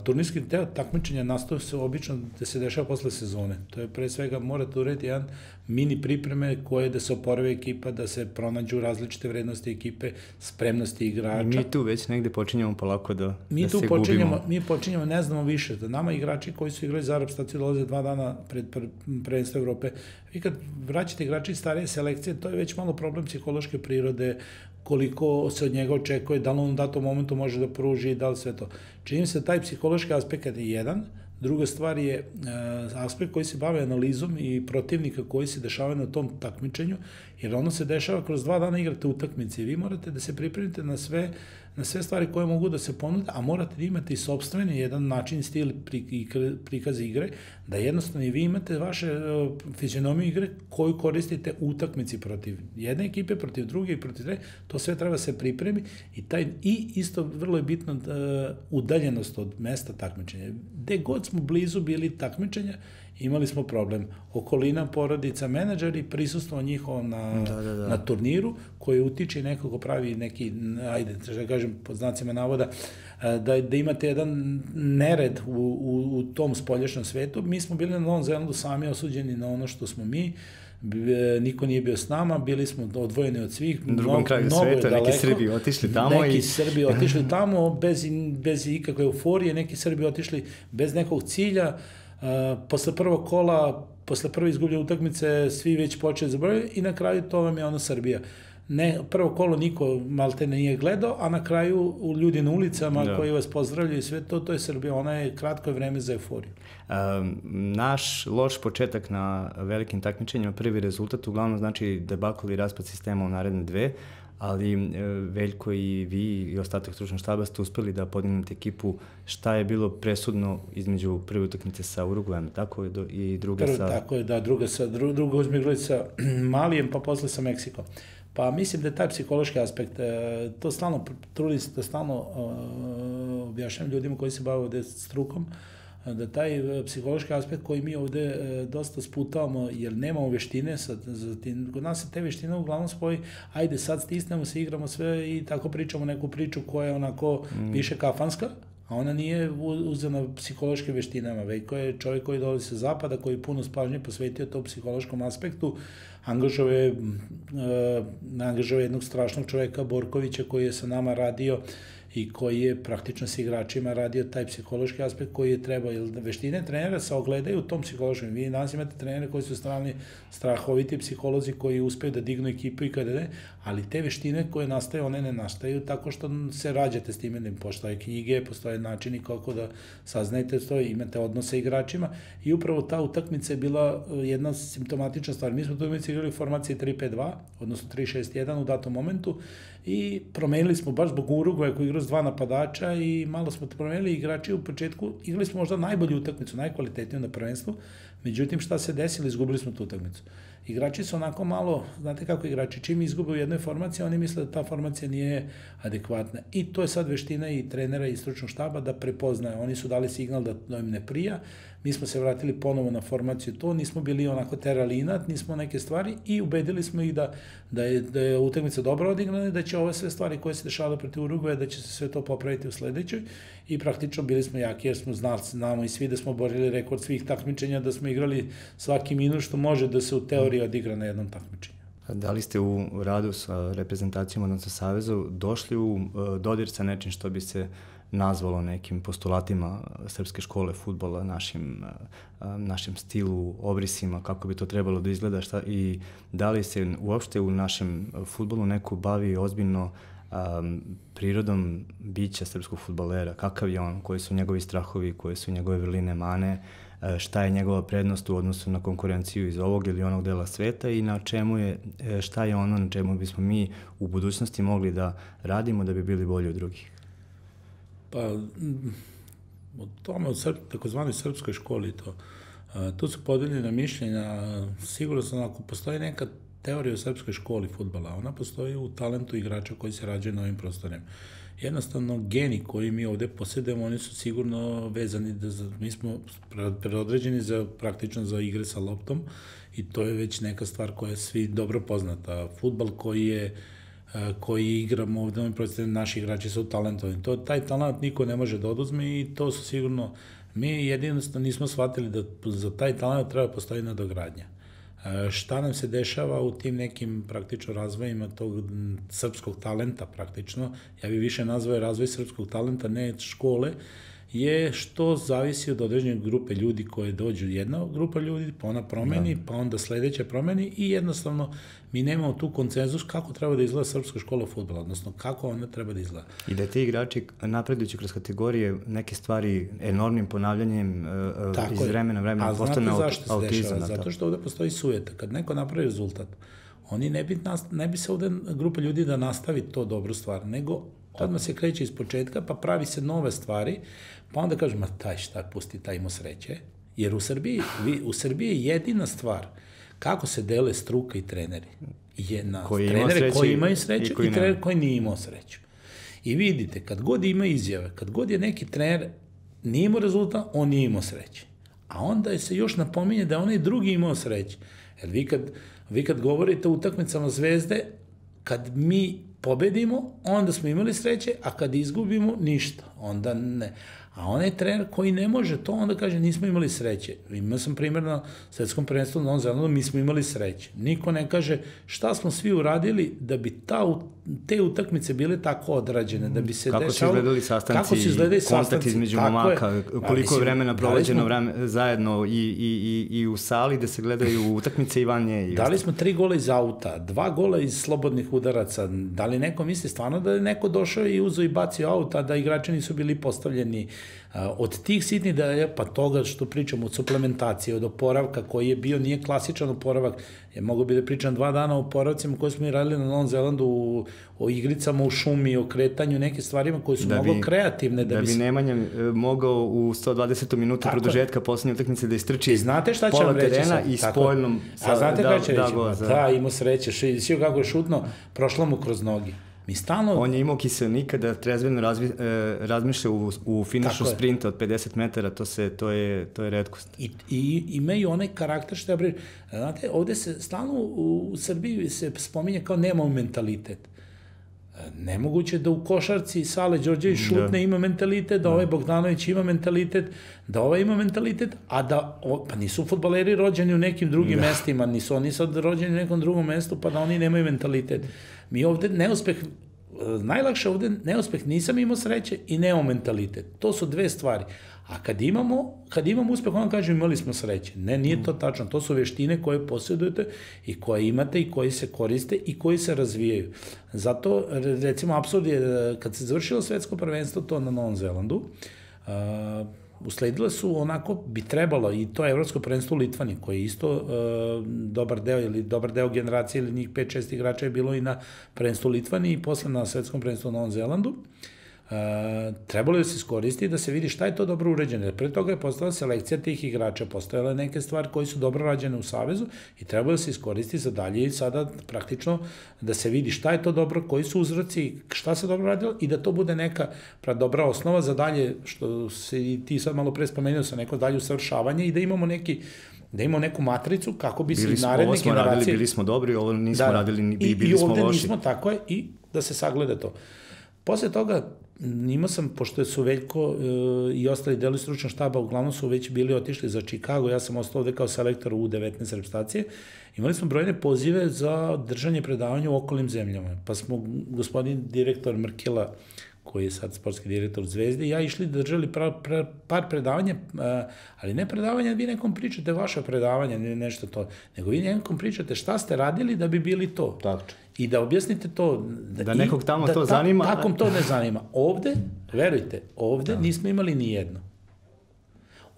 [SPEAKER 2] Turnirski deo takmičenja nastav se obično da se dešava posle sezone. To je pre svega morate urediti jedan mini pripreme koje da se oporave ekipa, da se pronađu različite vrednosti ekipe, spremnosti igrača.
[SPEAKER 1] Mi tu već negde počinjemo polako da,
[SPEAKER 2] mi
[SPEAKER 1] da
[SPEAKER 2] tu se počinjemo, gubimo. Mi počinjemo, ne znamo više, da nama igrači koji su igrali za Arab staciju dolaze dva dana pred prvenstvo Evrope. Vi kad vraćate igrači starije selekcije, to je već malo problem psihološke prirode, koliko se od njega očekuje, da li on u datom momentu može da pruži i da li sve to. Čini se taj psihološki aspekt je jedan, Druga stvar je e, aspekt koji se bave analizom i protivnika koji se dešavaju na tom takmičenju, jer ono se dešava kroz dva dana igrate utakmice i vi morate da se pripremite na sve na sve stvari koje mogu da se ponude, a morate da imate i sobstveni jedan način, stil prikaz igre, da jednostavno i vi imate vaše uh, fizionomije igre koju koristite u utakmici protiv jedne ekipe, protiv druge i protiv tre, to sve treba se pripremi i taj i isto vrlo je bitno uh, udaljenost od mesta takmičenja. Gde god smo blizu bili takmičenja, imali smo problem. Okolina, porodica, menadžeri, prisustvo njihovo na, da, da, da. na turniru, koje utiče nekako pravi neki, ajde, da kažem, pod znacima navoda, da, da imate jedan nered u, u, u tom spoljašnjem svetu. Mi smo bili na Novom Zelandu sami osuđeni na ono što smo mi, niko nije bio s nama, bili smo odvojeni od svih.
[SPEAKER 1] Na drugom kraju sveta, daleko, neki Srbi otišli tamo.
[SPEAKER 2] Neki i... Srbi otišli tamo bez, bez ikakve euforije, neki Srbi otišli bez nekog cilja. Uh, posle prvog kola, posle prve izgubljene utakmice, svi već počeli zaboraviti i na kraju to vam je ono Srbija. Ne, prvo kolo niko malte ne nije gledao, a na kraju ljudi na ulicama da. koji vas pozdravljaju i sve to, to je Srbija, ona je kratko vreme za euforiju.
[SPEAKER 1] Um, naš loš početak na velikim takmičenjima, prvi rezultat uglavnom znači debakl i raspad sistema u naredne dve, ali e, Veljko i vi i ostatak stručnog štaba ste uspeli da podignete ekipu. Šta je bilo presudno između prve utakmice sa Urugvajem, tako je, do, i druge Prvo, sa...
[SPEAKER 2] Tako je, da, druga sa, dru, druga sa Malijem, pa posle sa Meksikom. Pa mislim da je taj psihološki aspekt, e, to stalno, trudim se da stalno uh, objašnjam ljudima koji se bave ovde strukom, da taj e, psihološki aspekt koji mi ovde dosta sputavamo, jer nemamo veštine, sad, za tim, kod nas se te veštine uglavnom spoji, ajde sad stisnemo se, igramo sve i tako pričamo neku priču koja je onako mm. više kafanska, a ona nije uzena psihološke veštinama, već ko je čovjek koji dolazi sa zapada, koji puno spažnje posvetio tom psihološkom aspektu, angažove, uh, angažove jednog strašnog čoveka Borkovića koji je sa nama radio i koji je praktično sa igračima radio taj psihološki aspekt koji je trebao, jer veštine trenera se ogledaju u tom psihološkom. Vi danas imate trenere koji su strani strahoviti psiholozi koji uspeju da dignu ekipu i kada ne, ali te veštine koje nastaju, one ne nastaju tako što se rađate s time, da postoje knjige, postoje načini kako da saznajete to, imate odnose igračima i upravo ta utakmica je bila uh, jedna simptomatična stvar. Mi smo tu igrali u formaciji 3-5-2, odnosno 3-6-1 u datom momentu i promenili smo baš zbog Uruguaja koji igra s dva napadača i malo smo promenili igrači u početku, igrali smo možda najbolju utakmicu, najkvalitetniju na prvenstvu, međutim šta se desilo, izgubili smo tu utakmicu. Igrači su onako malo, znate kako igrači, čim izgube u jednoj formaciji, oni misle da ta formacija nije adekvatna. I to je sad veština i trenera i stručnog štaba da prepoznaju. Oni su dali signal da, da im ne prija, mi smo se vratili ponovo na formaciju to, nismo bili onako terali inat, nismo neke stvari i ubedili smo ih da, da, je, da je utakmica dobro odigrana i da će ove sve stvari koje se dešavale protiv Uruguaja, da će se sve to popraviti u sledećoj i praktično bili smo jaki jer smo znali, znamo i svi da smo borili rekord svih takmičenja, da smo igrali svaki minut što može da se u teoriji odigra na jednom takmičenju.
[SPEAKER 1] Da li ste u radu sa reprezentacijom, odnosno Savezu, došli u e, dodir sa nečim što bi se nazvalo nekim postulatima srpske škole futbola, našim, našim stilu, obrisima, kako bi to trebalo da izgleda šta, i da li se uopšte u našem futbolu neko bavi ozbiljno um, prirodom bića srpskog futbolera, kakav je on, koji su njegovi strahovi, koje su njegove vrline mane, šta je njegova prednost u odnosu na konkurenciju iz ovog ili onog dela sveta i na čemu je, šta je ono na čemu bismo mi u budućnosti mogli da radimo da bi bili bolji od drugih.
[SPEAKER 2] Pa, o tome, o srp, takozvanoj srpskoj školi to, a, tu su podeljene mišljenja, sigurno sam, ako postoji neka teorija o srpskoj školi futbala, ona postoji u talentu igrača koji se rađaju na ovim prostorima. Jednostavno, geni koji mi ovde posjedemo, oni su sigurno vezani, da za, mi smo predodređeni za, praktično za igre sa loptom i to je već neka stvar koja je svi dobro poznata. Futbal koji je uh, koji igramo ovde, mi predstavljamo, naši igrači su talentovani. To, taj talent niko ne može da oduzme i to su sigurno, mi jedinostavno nismo shvatili da za taj talent treba postoji nadogradnja. Šta nam se dešava u tim nekim praktično razvojima tog srpskog talenta praktično, ja bih više nazvao razvoj srpskog talenta, ne škole, je što zavisi od određene grupe ljudi koje dođu jedna grupa ljudi, pa ona promeni, da. pa onda sledeća promeni i jednostavno mi nemamo tu koncenzus kako treba da izgleda srpska škola futbola, odnosno kako ona treba da izgleda.
[SPEAKER 1] I da ti igrači napredujući kroz kategorije neke stvari enormnim ponavljanjem uh, Tako iz vremena vremena
[SPEAKER 2] A postane zašto se dešava? Zato što ovde postoji sujeta. Kad neko napravi rezultat, oni ne bi, nas, ne bi se ovde grupa ljudi da nastavi to dobru stvar, nego Odmah se kreće iz početka, pa pravi se nove stvari, pa onda kaže, ma taj šta, pusti, taj ima sreće. Jer u Srbiji, vi, u Srbiji je jedina stvar kako se dele struka i treneri. Je na
[SPEAKER 1] Koji ima
[SPEAKER 2] trenere
[SPEAKER 1] sreće
[SPEAKER 2] koji
[SPEAKER 1] i-
[SPEAKER 2] imaju
[SPEAKER 1] i
[SPEAKER 2] sreću
[SPEAKER 1] koji
[SPEAKER 2] i, trenere
[SPEAKER 1] nema.
[SPEAKER 2] koji nije imao sreću. I vidite, kad god ima izjave, kad god je neki trener nije imao rezultat, on nije imao sreće. A onda je se još napominje da onaj drugi imao sreće. Jer vi kad, vi kad govorite o utakmicama zvezde, kad mi pobedimo, onda smo imali sreće, a kad izgubimo, ništa. Onda ne. A onaj trener koji ne može to, onda kaže nismo imali sreće. Imao sam primjer na svetskom prvenstvu na Novom Zelandu, mi smo imali sreće. Niko ne kaže šta smo svi uradili da bi ta, te utakmice bile tako odrađene, da bi se
[SPEAKER 1] Kako su
[SPEAKER 2] dešavalo-
[SPEAKER 1] izgledali sastanci,
[SPEAKER 2] kako su izgledali
[SPEAKER 1] kontakt
[SPEAKER 2] sastanci,
[SPEAKER 1] između
[SPEAKER 2] tako je.
[SPEAKER 1] momaka,
[SPEAKER 2] Pa,
[SPEAKER 1] koliko
[SPEAKER 2] mislim,
[SPEAKER 1] vremena
[SPEAKER 2] da li
[SPEAKER 1] provođeno
[SPEAKER 2] smo-
[SPEAKER 1] vreme, zajedno i, i, i, i u sali da se gledaju utakmice i van nje. I
[SPEAKER 2] Dali smo tri gola iz auta, dva gola iz slobodnih udaraca. Da li neko misli stvarno da je neko došao i uzeo i bacio auta, da igrači nisu bili postavljeni? A, Od tih sitnih da je, pa toga što pričamo, od suplementacije, od oporavka koji je bio, nije klasičan oporavak, je mogo bi da pričam dva dana o oporavcima koje smo i radili na Novom Zelandu, o, o igricama u šumi, o kretanju, neke stvarima koje su
[SPEAKER 1] Da
[SPEAKER 2] da
[SPEAKER 1] bi-
[SPEAKER 2] mnogo kreativne. Da,
[SPEAKER 1] Da
[SPEAKER 2] bi,
[SPEAKER 1] bi Nemanja e, mogao u 120 minuta produžetka poslednje utakmice da istrči
[SPEAKER 2] I znate šta će
[SPEAKER 1] pola terena
[SPEAKER 2] sad?
[SPEAKER 1] i spoljnom
[SPEAKER 2] A znate
[SPEAKER 1] da,
[SPEAKER 2] kada će
[SPEAKER 1] da,
[SPEAKER 2] reći? Da,
[SPEAKER 1] za-
[SPEAKER 2] da, imao sreće, svi kako je šutno, prošlo mu kroz nogi. Mi stalno...
[SPEAKER 1] On je imao kiselnika da trezveno razvi, e, razmišlja u, u finišu sprinta od 50 metara, to, se, to, je, to je redkost.
[SPEAKER 2] I, i imaju onaj karakter što ja pričam. Znate, ovde se stalno u, u Srbiji se spominje kao nemamo mentalitet. Nemoguće da u košarci Sale Đorđević šutne da. ima mentalitet, da ovaj Bogdanović ima mentalitet, da ovaj ima mentalitet, a da, o, pa nisu futbaleri rođeni u nekim drugim da. mestima, nisu oni sad rođeni u nekom drugom mestu, pa da oni nemaju mentalitet. Mi ovde neuspeh, e, najlakše ovde neuspeh, nisam imao sreće i nemamo mentalitet. To su dve stvari. A kad imamo, kad imamo uspeh, on kaže imali smo sreće. Ne, nije to tačno. To su veštine koje posjedujete i koje imate i koji se koriste i koji se razvijaju. Zato, re- recimo, absurd je, e, kad se završilo svetsko prvenstvo, to na Novom Zelandu, uh, usledile su onako bi trebalo i to evropsko prvenstvo u Litvani koje je isto uh, dobar deo ili dobar deo generacije ili njih 5-6 igrača je bilo i na prvenstvu Litvani i posle na svetskom prvenstvu u Novom Zelandu. Uh, trebalo je da se iskoristi da se vidi šta je to dobro uređeno. Pre toga je postala selekcija tih igrača, postojale neke stvari koji su dobro rađene u Savezu i trebalo da se iskoristi za dalje i sada praktično da se vidi šta je to dobro, koji su uzroci, šta se dobro radilo i da to bude neka pra dobra osnova za dalje, što se i ti sad malo pre spomenuo sa neko dalje usavršavanje i da imamo neki da imamo neku matricu kako bi se i naredne
[SPEAKER 1] ovo smo
[SPEAKER 2] generacije...
[SPEAKER 1] radili, bili smo dobri, ovo nismo
[SPEAKER 2] Da,
[SPEAKER 1] radili ni,
[SPEAKER 2] i,
[SPEAKER 1] i bili
[SPEAKER 2] i
[SPEAKER 1] smo
[SPEAKER 2] ovde
[SPEAKER 1] loši.
[SPEAKER 2] nismo, tako je, i da se sagleda to. Posle toga, imao sam, pošto su Veljko e, i ostali deli stručnog štaba, uglavnom su već bili otišli za Chicago, ja sam ostao ovde kao selektor u 19 reprezentacije, imali smo brojne pozive za držanje predavanja u okolnim zemljama. Pa smo, gospodin direktor Mrkela, koji je sad sportski direktor Zvezde, i ja išli da držali pra, pra, par predavanja, ali ne predavanja, vi nekom pričate vaše predavanje, ne nešto to, nego vi nekom pričate šta ste radili da bi bili to.
[SPEAKER 1] Tačno.
[SPEAKER 2] I da objasnite to.
[SPEAKER 1] Da
[SPEAKER 2] i
[SPEAKER 1] nekog tamo to
[SPEAKER 2] ta-
[SPEAKER 1] zanima.
[SPEAKER 2] Takom to ne zanima. Ovde, verujte, ovde da. nismo imali ni jedno.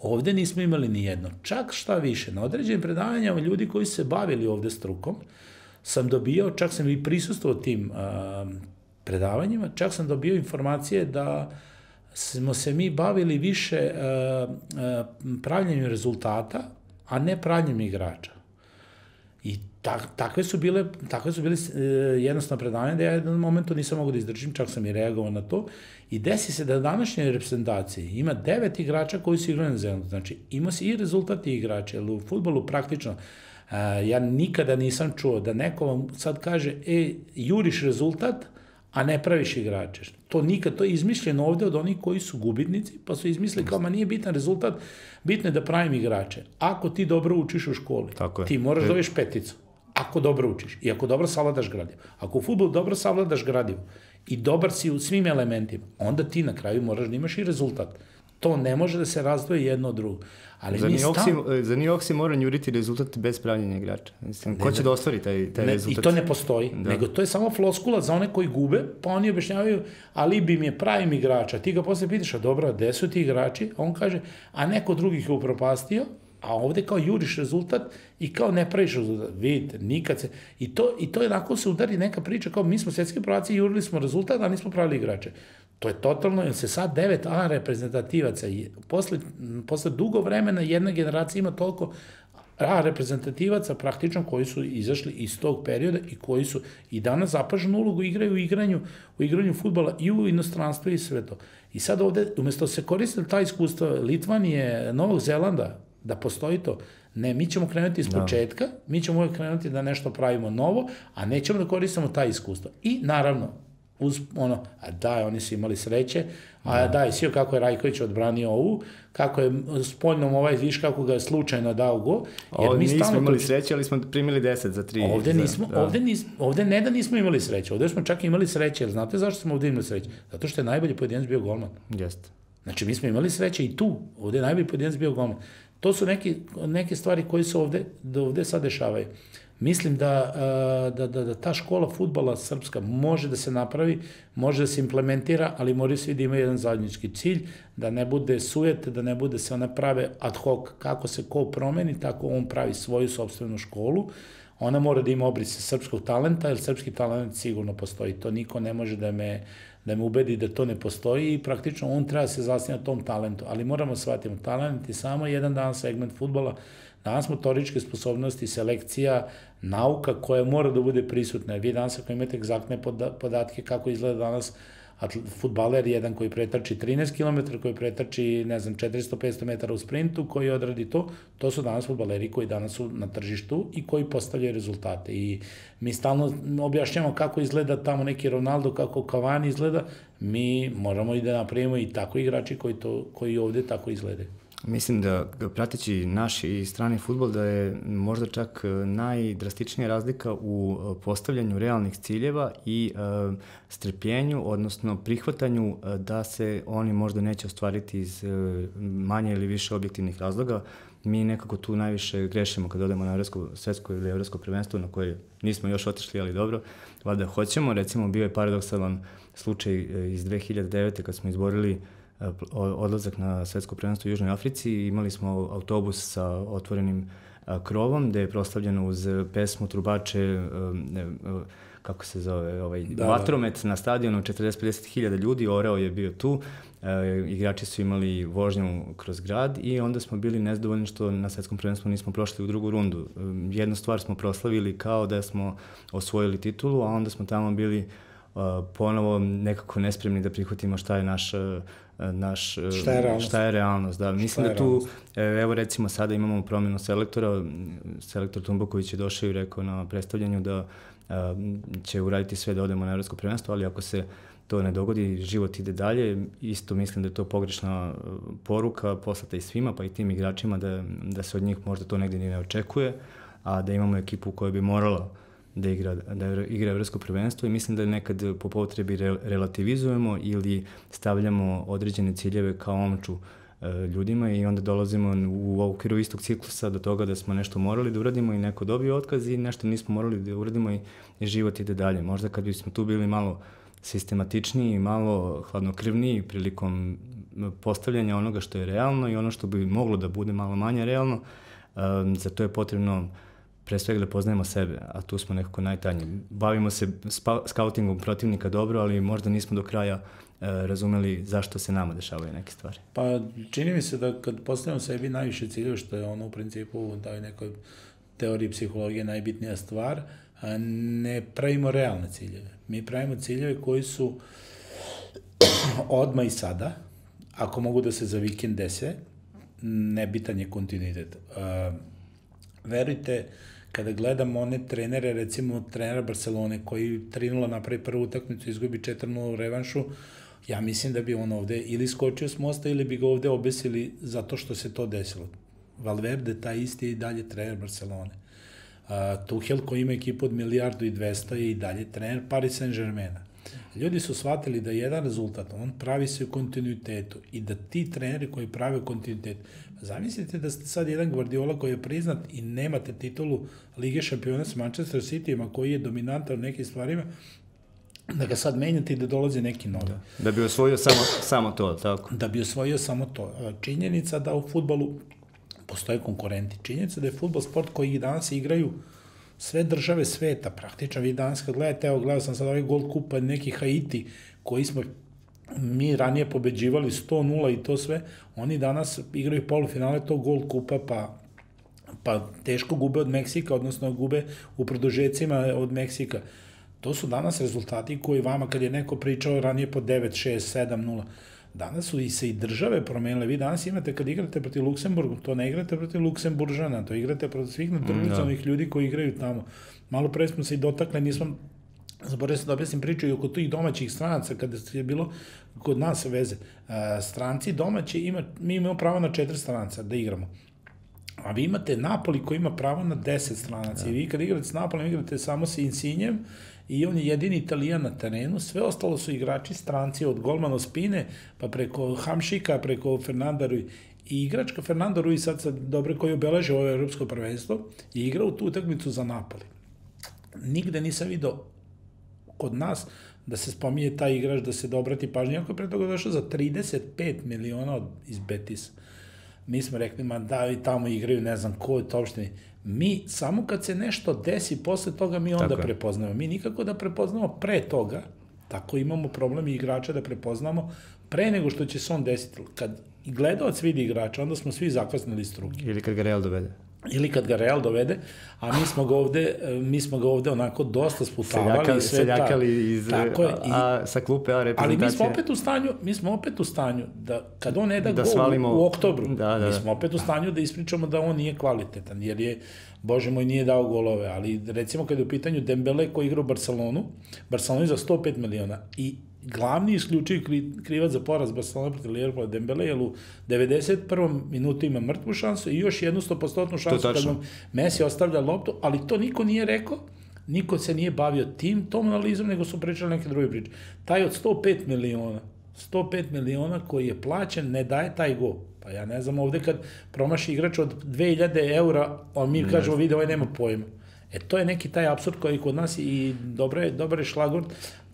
[SPEAKER 2] Ovde nismo imali ni jedno. Čak šta više, na određenim predavanjama ljudi koji se bavili ovde strukom, sam dobio, čak sam i prisustvovao tim a, predavanjima, čak sam dobio informacije da smo se mi bavili više a, a, pravljenjem rezultata, a ne pravljenjem igrača. I tak, takve su bile, takve su bile e, jednostavno predavanja da ja jednom momentu nisam mogu da izdržim, čak sam i reagovao na to. I desi se da u današnjoj reprezentaciji ima devet igrača koji su igrali na zemlju. Znači, ima se i rezultati igrača, jer u futbolu praktično e, ja nikada nisam čuo da neko vam sad kaže, e, juriš rezultat, a ne praviš igrače. To nikad, to je izmišljeno ovde od onih koji su gubitnici, pa su izmislili kao, ma nije bitan rezultat, bitno je da pravim igrače. Ako ti dobro učiš u školi,
[SPEAKER 1] Tako je.
[SPEAKER 2] ti moraš da dobiješ peticu. Ako dobro učiš i ako dobro savladaš gradivo. Ako u futbolu dobro savladaš gradivo i dobar si u svim elementima, onda ti na kraju moraš da imaš i rezultat. To ne može da se razdvoji jedno od drugo. Ali
[SPEAKER 1] Za
[SPEAKER 2] mi
[SPEAKER 1] New York,
[SPEAKER 2] stalno...
[SPEAKER 1] si, za New York si mora njuriti rezultat bez pravljenja igrača. Mislim, ko će da ostvari taj, taj
[SPEAKER 2] Ne,
[SPEAKER 1] rezultat?
[SPEAKER 2] I to ne postoji,
[SPEAKER 1] Da.
[SPEAKER 2] nego to je samo floskula za one koji gube, pa oni objašnjavaju, ali bi mi je pravim igrača. Ti ga posle pitaš, a dobro, gde su ti igrači? A on kaže, a neko drugi ih je upropastio, A ovde kao juriš rezultat i kao ne praviš rezultat. Vidite, nikad se... I to, i to je nakon se udari neka priča kao mi smo svetski prvaci, jurili smo rezultat, a nismo pravili igrače. To je totalno, jer se sad 9A reprezentativaca, posle, posle dugo vremena jedna generacija ima toliko a reprezentativaca praktično koji su izašli iz tog perioda i koji su i danas zapaženu ulogu igraju u igranju, u igranju futbala i u inostranstvu i sve to. I sad ovde, umesto da se koriste ta iskustva Litvanije, Novog Zelanda, da postoji to, ne, mi ćemo krenuti iz da. početka, mi ćemo uvek krenuti da nešto pravimo novo, a nećemo da koristimo ta iskustva. I naravno, uz ono, a daj, oni su imali sreće, a da. daj, sio kako je Rajković odbranio ovu, kako je spoljnom ovaj, viš kako ga je slučajno dao go.
[SPEAKER 1] Jer mi nismo imali sreće, ali smo primili 10 za 3.
[SPEAKER 2] Ovde, za, nismo, da. ovde, nis, ovde ne da nismo imali sreće, ovde smo čak imali sreće, jer znate zašto smo ovde imali sreće? Zato što je najbolji pojedinac bio golman.
[SPEAKER 1] Jeste.
[SPEAKER 2] Znači, mi smo imali sreće i tu, ovde je najbolji pojedinac bio golman. To su neke, neke stvari koje se ovde, da ovde sad dešavaju. Mislim da, da, da, da ta škola futbala srpska može da se napravi, može da se implementira, ali moraju svi da imaju jedan zajednički cilj, da ne bude sujete, da ne bude se ona prave ad hoc, kako se ko promeni, tako on pravi svoju sobstvenu školu, ona mora da ima obrise srpskog talenta, jer srpski talent sigurno postoji. To niko ne može da me, da me ubedi da to ne postoji i praktično on treba da se zasnija tom talentu. Ali moramo da shvatiti, talent je samo jedan dan segment futbola, Danas motoričke sposobnosti, selekcija, nauka koja mora da bude prisutna. Vi danas ako imate egzaktne podatke kako izgleda danas futbaler jedan koji pretrči 13 km, koji pretrči, ne znam, 400-500 metara u sprintu, koji odradi to, to su danas futbaleri koji danas su na tržištu i koji postavljaju rezultate. I mi stalno objašnjamo kako izgleda tamo neki Ronaldo, kako Cavani izgleda, mi moramo i da napravimo i tako igrači koji, to, koji ovde tako izgledaju.
[SPEAKER 1] Mislim da prateći naš i strani futbol da je možda čak e, najdrastičnija razlika u e, postavljanju realnih ciljeva i uh, strpljenju, odnosno prihvatanju da se oni možda neće ostvariti iz manje ili više objektivnih razloga. Mi nekako tu najviše grešimo kad odemo na evropsko, svetsko ili evropsko prvenstvo na koje nismo još otišli, ali dobro, valjda hoćemo. Recimo, bio je paradoksalan slučaj iz 2009. kad smo izborili odlazak na svetsko prvenstvo u Južnoj Africi. Imali smo autobus sa otvorenim krovom, gde je proslavljeno uz pesmu Trubače, kako se zove, ovaj, da, da. vatromet da. na stadionu, 40-50 hiljada ljudi, Oreo je bio tu, e, igrači su imali vožnju kroz grad i onda smo bili nezdovoljni što na svetskom prvenstvu nismo prošli u drugu rundu. E, jednu stvar smo proslavili kao da smo osvojili titulu, a onda smo tamo bili ponovo nekako nespremni da prihvatimo šta je naš naš
[SPEAKER 2] šta je realnost,
[SPEAKER 1] šta je realnost da. Mislim da tu evo recimo sada imamo promenu selektora. Selektor Tumboković je došao i rekao na predstavljanju da će uraditi sve da odemo na evropsko prvenstvo ali ako se to ne dogodi, život ide dalje. Isto mislim da je to pogrešna poruka poslata i svima, pa i tim igračima da, da se od njih možda to negde ni ne očekuje, a da imamo ekipu koja bi morala uh, da igra, da igra evropsko prvenstvo i mislim da nekad po potrebi re, relativizujemo ili stavljamo određene ciljeve kao omču e, ljudima i onda dolazimo u okviru istog ciklusa do toga da smo nešto morali da uradimo i neko dobio otkaz i nešto nismo morali da uradimo i, i život ide dalje. Možda kad bismo tu bili malo sistematičniji, malo hladnokrvniji prilikom postavljanja onoga što je realno i ono što bi moglo da bude malo manje realno, um, za to je potrebno pre svega da poznajemo sebe, a tu smo nekako najtanji. Bavimo se scoutingom protivnika dobro, ali možda nismo do kraja e, razumeli zašto se nama dešavaju neke stvari.
[SPEAKER 2] Pa čini mi se da kad postavimo sebi najviše ciljeva, što je ono u principu da je nekoj teoriji psihologije najbitnija stvar, a ne pravimo realne ciljeve. Mi pravimo ciljeve koji su odma i sada, ako mogu da se za vikend dese, nebitan je kontinuitet. Uh, verujte, kada gledam one trenere, recimo trenera Barcelone koji 3-0 napravi prvu utakmicu, izgubi 4-0 u revanšu, ja mislim da bi on ovde ili skočio s mosta ili bi ga ovde obesili zato što se to desilo. Valverde, taj isti je i dalje trener Barcelone. Uh, Tuchel koji ima ekipu od milijardu i 200 je i dalje trener Paris Saint-Germaina. Ljudi su shvatili da jedan rezultat, on pravi se u kontinuitetu i da ti treneri koji prave kontinuitet, zamislite da ste sad jedan Guardiola koji je priznat i nemate titulu Lige šampiona sa Manchester City-ima koji je dominantan u nekim stvarima, da ga sad menjate i da dolazi neki novi. Da,
[SPEAKER 1] da bi osvojio samo, samo to, tako?
[SPEAKER 2] Da bi osvojio samo to. Činjenica da u futbalu postoje konkurenti. Činjenica da je futbol sport koji i danas igraju sve države sveta, praktično vi danas kad gledate, evo gledao sam sad ovaj Gold Kupa, neki Haiti, koji smo mi ranije pobeđivali 100-0 i to sve, oni danas igraju polufinale tog Gold Kupa, pa pa teško gube od Meksika, odnosno gube u produžecima od Meksika. To su danas rezultati koji vama, kad je neko pričao ranije po 9, 6, 7, 0, danas su i se i države promenile. Vi danas imate, kad igrate protiv Luksemburga, to ne igrate protiv Luksemburžana, to igrate protiv svih naturalizanih mm, da. ljudi koji igraju tamo. Malo pre smo se i dotakli, nismo Zaboravio sam da objasnim priču i oko tih domaćih stranaca, kada je bilo kod nas veze. Stranci domaći, ima, mi imamo pravo na četiri stranca da igramo. A vi imate Napoli koji ima pravo na 10 stranaca. Ja. I vi kad igrate s Napolim, igrate samo sa Insinjem i on je jedini italijan na terenu, sve ostalo su igrači stranci od Golmano Spine, pa preko Hamšika, preko Fernanda Rui. I igračka Fernando Rui sad, sad dobre koji obeleže ovo evropsko prvenstvo je igrao tu utakmicu za Napoli. Nigde nisam video kod nas da se spominje taj igrač, da se dobrati pažnje, ako je pre toga došao za 35 miliona iz Betisa mi smo rekli, ma da, i tamo igraju, ne znam ko je to uopšte. Mi, samo kad se nešto desi, posle toga mi onda prepoznamo. Mi nikako da prepoznamo pre toga, tako imamo problem i igrača da prepoznamo pre nego što će se on desiti. Kad gledalac vidi igrača, onda smo svi zakasnili struke.
[SPEAKER 1] Ili kad ga Real dovede
[SPEAKER 2] ili kad ga Real dovede, a mi smo ga ovde, mi smo ga ovde onako dosta sputavali. Seljakali,
[SPEAKER 1] sve seljakali iz, tako je, i, a, sa klupe A reprezentacije.
[SPEAKER 2] Ali mi smo opet u stanju, mi smo opet u stanju da kad on ne da, da gol svalimo, u oktobru, da, da, mi smo opet u stanju da ispričamo da on nije kvalitetan, jer je, bože moj, nije dao golove, ali recimo kad je u pitanju Dembele koji igra u Barcelonu, Barcelonu za 105 miliona i glavni isključiv krivac za poraz Barcelona protiv Liverpoola Dembele, jer u 91. minutu ima mrtvu šansu i još jednu 100% šansu kad vam Messi ostavlja loptu, ali to niko nije rekao, niko se nije bavio tim, tom analizom, nego su pričali neke druge priče. Taj od 105 miliona, 105 miliona koji je plaćen, ne daje taj gol. Pa ja ne znam, ovde kad promaši igrač od 2000 eura, on mi ne kažemo, vidi, ovaj nema pojma. E, to je neki taj absurd koji kod nas i dobro je, dobro je šlagord,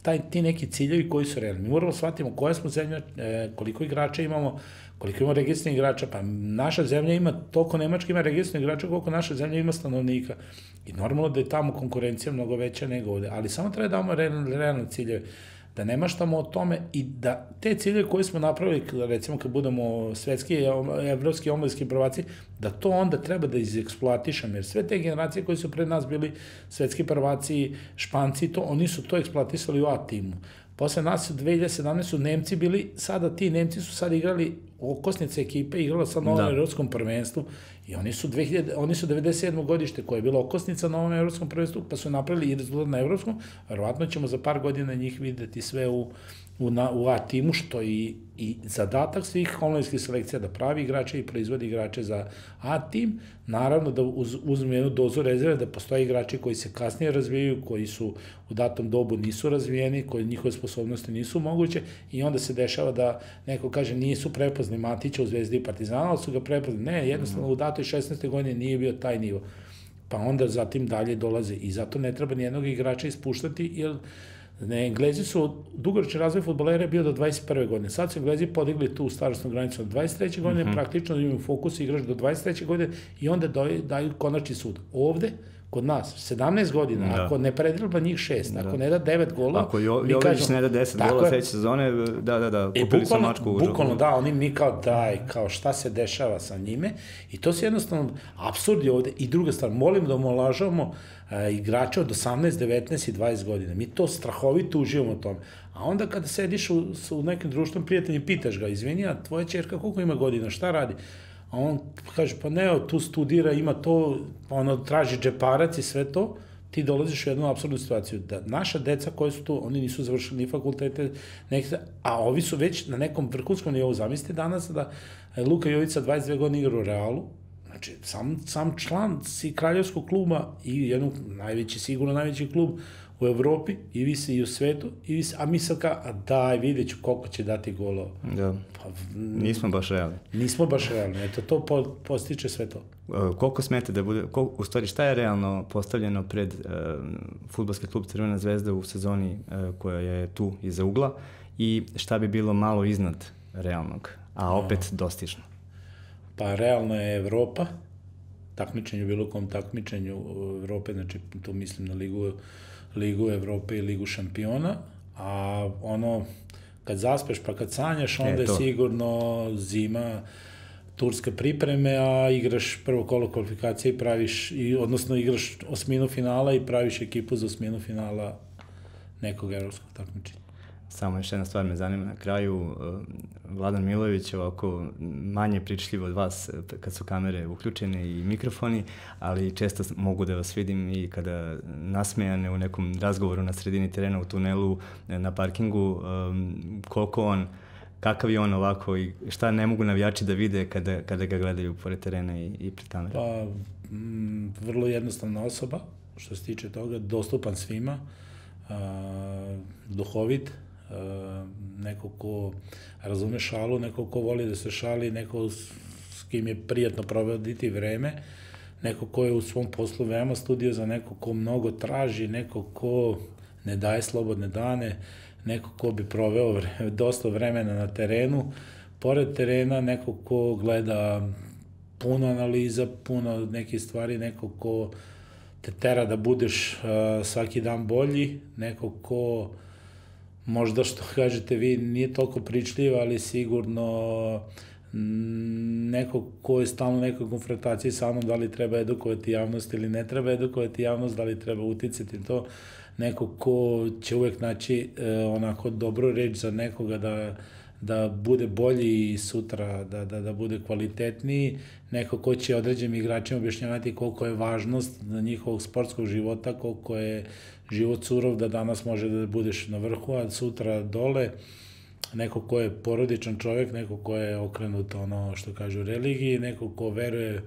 [SPEAKER 2] taj, ti neki ciljevi koji su realni. Mi moramo da shvatimo koja smo zemlja, e, koliko igrača imamo, koliko imamo registrnih igrača, pa naša zemlja ima, toliko Nemačka ima registrnih igrača koliko naša zemlja ima stanovnika. I normalno da je tamo konkurencija mnogo veća nego ovde, ali samo treba da damo realne, realne ciljeve da ne maštamo o tome i da te cilje koje smo napravili, recimo kad budemo svetski, evropski, omladski prvaci, da to onda treba da izeksploatišemo, jer sve te generacije koje su pred nas bili svetski prvaci, španci, to, oni su to eksploatisali u A timu. Posle nas 2017 su Nemci bili, sada ti Nemci su sad igrali okosnice ekipe, igrala sad na ovom da. evropskom prvenstvu i oni su, 2000, oni su 97. godište koje je bila okosnica na ovom evropskom prvenstvu, pa su napravili i rezultat na evropskom, verovatno ćemo za par godina njih videti sve u u, na, u A timu, što i, i zadatak svih omladinskih selekcija da pravi igrače i proizvodi igrače za A tim, naravno da uz, uzme jednu dozu rezerve, da postoje igrači koji se kasnije razvijaju, koji su u datom dobu nisu razvijeni, koji njihove sposobnosti nisu moguće i onda se dešava da neko kaže nisu prepozni Matića u Zvezdi i Partizana, ali su ga prepozni. Ne, jednostavno u datoj 16. godine nije bio taj nivo. Pa onda zatim dalje dolaze i zato ne treba nijednog igrača ispuštati, jer Ne, Englezi su, dugoročni razvoj futbolera je bio do 21. godine. Sad su Englezi podigli tu starostnu granicu od 23. godine, mm -hmm. praktično imaju fokus igrač do 23. godine i onda daju, daju konačni sud. Ovde, kod nas, 17 godina, da. ako ne predrilba njih 6, da. ako ne da 9 gola,
[SPEAKER 1] ako jo, Jović ne da 10 gola sledeće sezone, da, da, da,
[SPEAKER 2] e, kupili su mačku u Bukvalno, da, oni mi kao daj, kao šta se dešava sa njime i to se jednostavno, absurd je ovde. I druga stvar, molim da omolažavamo igrača od 18, 19 i 20 godina. Mi to strahovito uživamo u tome. A onda kada sediš u, u nekim društvom prijatelji, pitaš ga, izvini, a tvoja čerka koliko ima godina, šta radi? A on kaže, pa ne, tu studira, ima to, pa ono, traži džeparac i sve to, ti dolaziš u jednu apsurdnu situaciju, da naša deca koji su tu, oni nisu završili ni fakultete, nekde, a ovi su već na nekom vrhunskom nivou, zamislite danas da Luka Jovica 22 godine igra u Realu, Znači, sam, sam član si kraljevskog kluba i jednog najveći, sigurno najveći klub u Evropi i vi se i u svetu, i vi se, a mi sad ka, a daj, vidjet ću koliko će dati golova.
[SPEAKER 1] Da. Pa, nismo baš realni.
[SPEAKER 2] Nismo baš realni, eto, to po, postiče sve to.
[SPEAKER 1] Uh, koliko smete da bude, kol, u stvari šta je realno postavljeno pred uh, futbolski klub Crvena zvezda u sezoni uh, koja je tu iza ugla i šta bi bilo malo iznad realnog, a opet no. dostižno?
[SPEAKER 2] Pa realno je Evropa, takmičenju, bilo kom takmičenju Evrope, znači tu mislim na Ligu, Ligu Evrope i Ligu šampiona, a ono, kad zaspeš pa kad sanjaš, onda e, je sigurno zima, turske pripreme, a igraš prvo kolo kvalifikacije i praviš, i, odnosno igraš osminu finala i praviš ekipu za osminu finala nekog evropskog takmičenja.
[SPEAKER 1] Samo još jedna stvar me zanima na kraju. E, Vladan Milović ovako manje pričljivo od vas e, kad su kamere uključene i mikrofoni, ali često mogu da vas vidim i kada nasmejane u nekom razgovoru na sredini terena u tunelu e, na parkingu, koliko on kakav je on ovako i šta ne mogu navijači da vide kada, kada ga gledaju pored terena i, i pred kamera?
[SPEAKER 2] Pa, m, vrlo jednostavna osoba, što se tiče toga, dostupan svima, a, duhovit, neko ko razume šalu, neko ko voli da se šali, neko s kim je prijatno provoditi vreme, neko ko je u svom poslu veoma studio za neko ko mnogo traži, neko ko ne daje slobodne dane, neko ko bi proveo vre, dosta vremena na terenu, pored terena neko ko gleda puno analiza, puno nekih stvari, neko ko te tera da budeš uh, svaki dan bolji, neko ko možda što kažete vi nije toliko pričljiv, ali sigurno neko ko je stalno u nekoj konfrontaciji sa mnom, da li treba edukovati javnost ili ne treba edukovati javnost, da li treba uticati to, neko ko će uvek naći e, onako dobro reč za nekoga da, da bude bolji sutra, da, da, da bude kvalitetniji, neko ko će određenim igračima objašnjavati koliko je važnost njihovog sportskog života, koliko je život surov da danas može da budeš na vrhu, a sutra dole, neko ko je porodičan čovjek, neko ko je okrenut ono što kažu religiji, neko ko veruje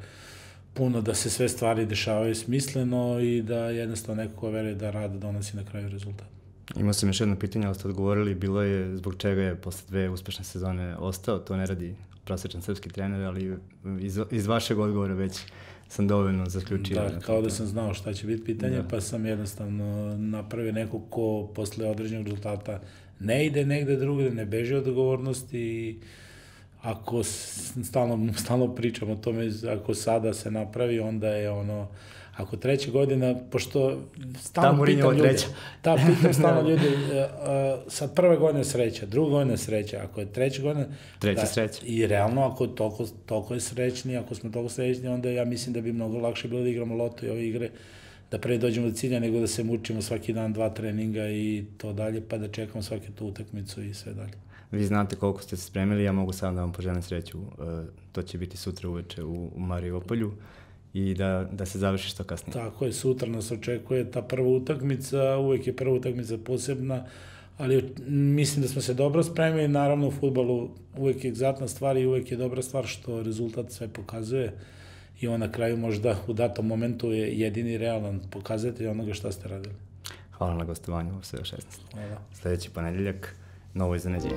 [SPEAKER 2] puno da se sve stvari dešavaju smisleno i da jednostavno neko ko veruje da rad donosi na kraju rezultat.
[SPEAKER 1] Imao sam još jedno pitanje, ali ste odgovorili, bilo je zbog čega je posle dve uspešne sezone ostao, to ne radi prosječan srpski trener, ali iz, iz vašeg odgovora već sam dovoljno zaključio.
[SPEAKER 2] Da, kao da sam znao šta će biti pitanje, da. pa sam jednostavno napravio neko ko posle određenog rezultata ne ide negde drugde, ne beži od odgovornosti i ako stalno, stalno pričamo o tome, ako sada se napravi, onda je ono, ako treća godina, pošto stalno pitam ljude, treća. da, pitam stalno da. ljude, uh, sad prve godine sreća, druga godina sreća, ako je treća godina...
[SPEAKER 1] Treća da, sreća.
[SPEAKER 2] I realno, ako toliko, toliko je srećni, ako smo toliko srećni, onda ja mislim da bi mnogo lakše bilo da igramo loto i ove igre, da pre dođemo do cilja nego da se mučimo svaki dan dva treninga i to dalje, pa da čekamo svake tu utakmicu i sve dalje.
[SPEAKER 1] Vi znate koliko ste se spremili, ja mogu samo da vam poželim sreću. E, to će biti sutra uveče u, u Mariupolju i da, da se završi što kasnije.
[SPEAKER 2] Tako je, sutra nas očekuje ta prva utakmica, uvek je prva utakmica posebna, ali mislim da smo se dobro spremili, naravno u futbolu uvek je egzatna stvar i uvek je dobra stvar što rezultat sve pokazuje i on na kraju možda u datom momentu je jedini realan pokazatelj onoga šta ste radili.
[SPEAKER 1] Hvala na gostovanju u sve 16.
[SPEAKER 2] Hvala.
[SPEAKER 1] Sledeći ponedeljak novo iznenađenje.